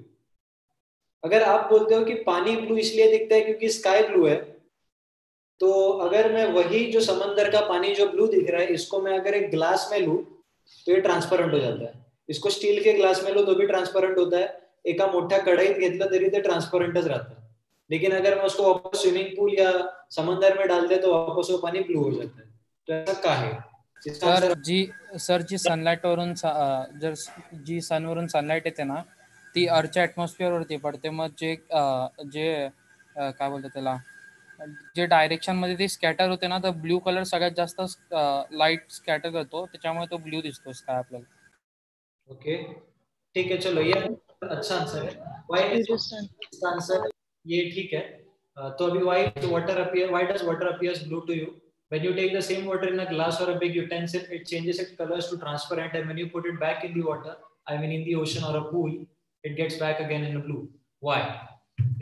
अगर आप बोलते हो कि पानी ब्लू इसलिए दिखता है क्योंकि स्काई ब्लू है तो अगर मैं वही जो समंदर का पानी जो ब्लू दिख रहा है इसको मैं अगर एक ग्लास में लू तो ये ट्रांसपेरेंट हो जाता है। इसको स्टील के ग्लास में लो तो भी ट्रांसपरंट होता है। एका मोठ्या कढईत घेतलं तरी ते ट्रान्सपरंटच राहतं. लेकिन अगर मैं उसको वापस स्विमिंग पूल या समंदर में डाल दे तो वापस वो पानी ब्लू हो जाता. है तो ऐसा का है सर, जी सर, जी सनलाईट वरून जर जी सनवरून सनलाईट येते ना, ती अर्थच्या ऍटमॉस्फिअर वरती पडते. मग जे जे काय बोलतात त्याला, जे डायरेक्शन मध्ये ती स्कॅटर होते ना, तर ब्ल्यू कलर सगळ्यात जास्त लाईट स्कॅटर करतो. त्याच्यामुळे तो ब्ल्यू दिसतो स्काय आपल्याला. ओके ठीक है चलो ये अच्छा आंसर है वाई इसका आंसर ये ठीक है अ, तो अभी why water appear why does water appears blue to you When you take the same water in a glass or a big utensil, it changes its colors to transparent, and when you put it back in the water, I mean in the ocean or a pool, it gets back again in blue. Why?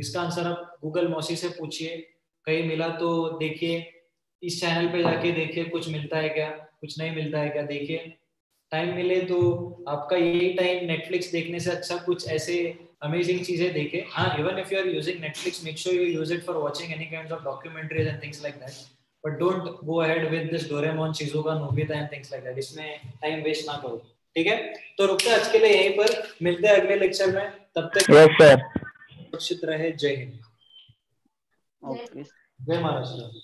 इसका answer आप Google मौसी से पूछिए कहीं मिला तो देखिए इस चैनल पे जाके देखिए कुछ मिलता है क्या कुछ नहीं मिलता है क्या देखिए टाइम मिले तो आपका यही टाइम नेटफ्लिक्स देखने से अच्छा कुछ ऐसे अमेजिंग चीज़ें देखे। हाँ even if you are using Netflix make sure you use it for watching any kinds of documentaries and things like that but don't go ahead with this Doraemon Shizuka Nobita and things like that इसमें time waste ना करो। ठीक है? तो रुकते हैं आज के लिए यहीं पर। मिलते हैं अगले लेक्चर में। तब तक यस सर सुरक्षित रहे। जय हिंद। ओके जय महाराष्ट्र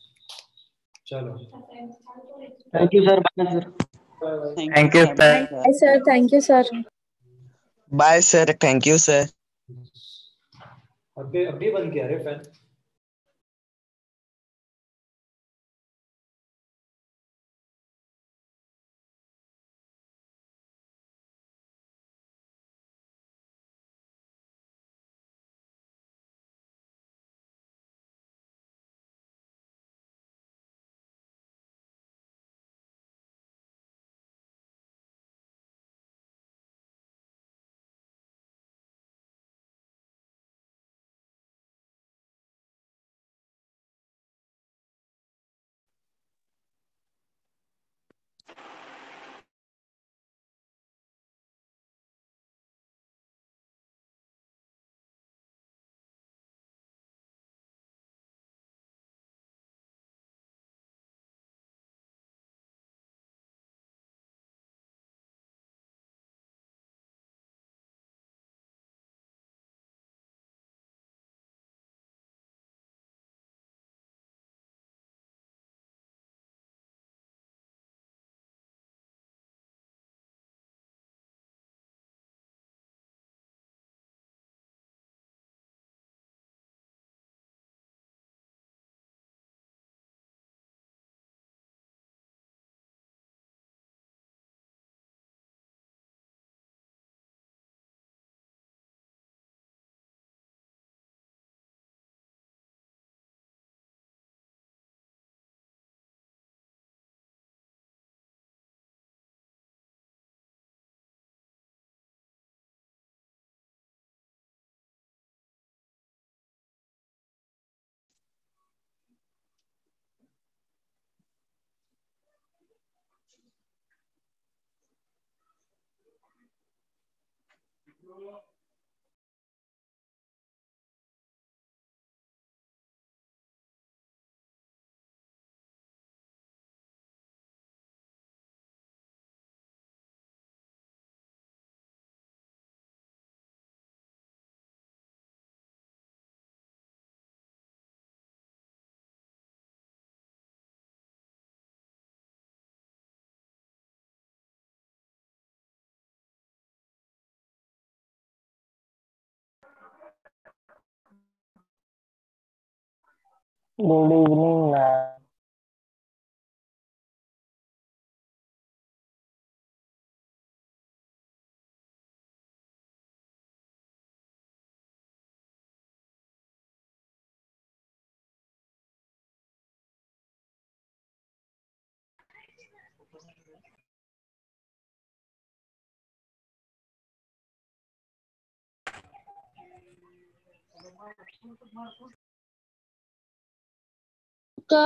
चलो। Thank you sir bye sir thank you sir sir thank you sir bye sir thank you sir अभी अभी बन गया रे fan Yeah. Good evening, ma'am. का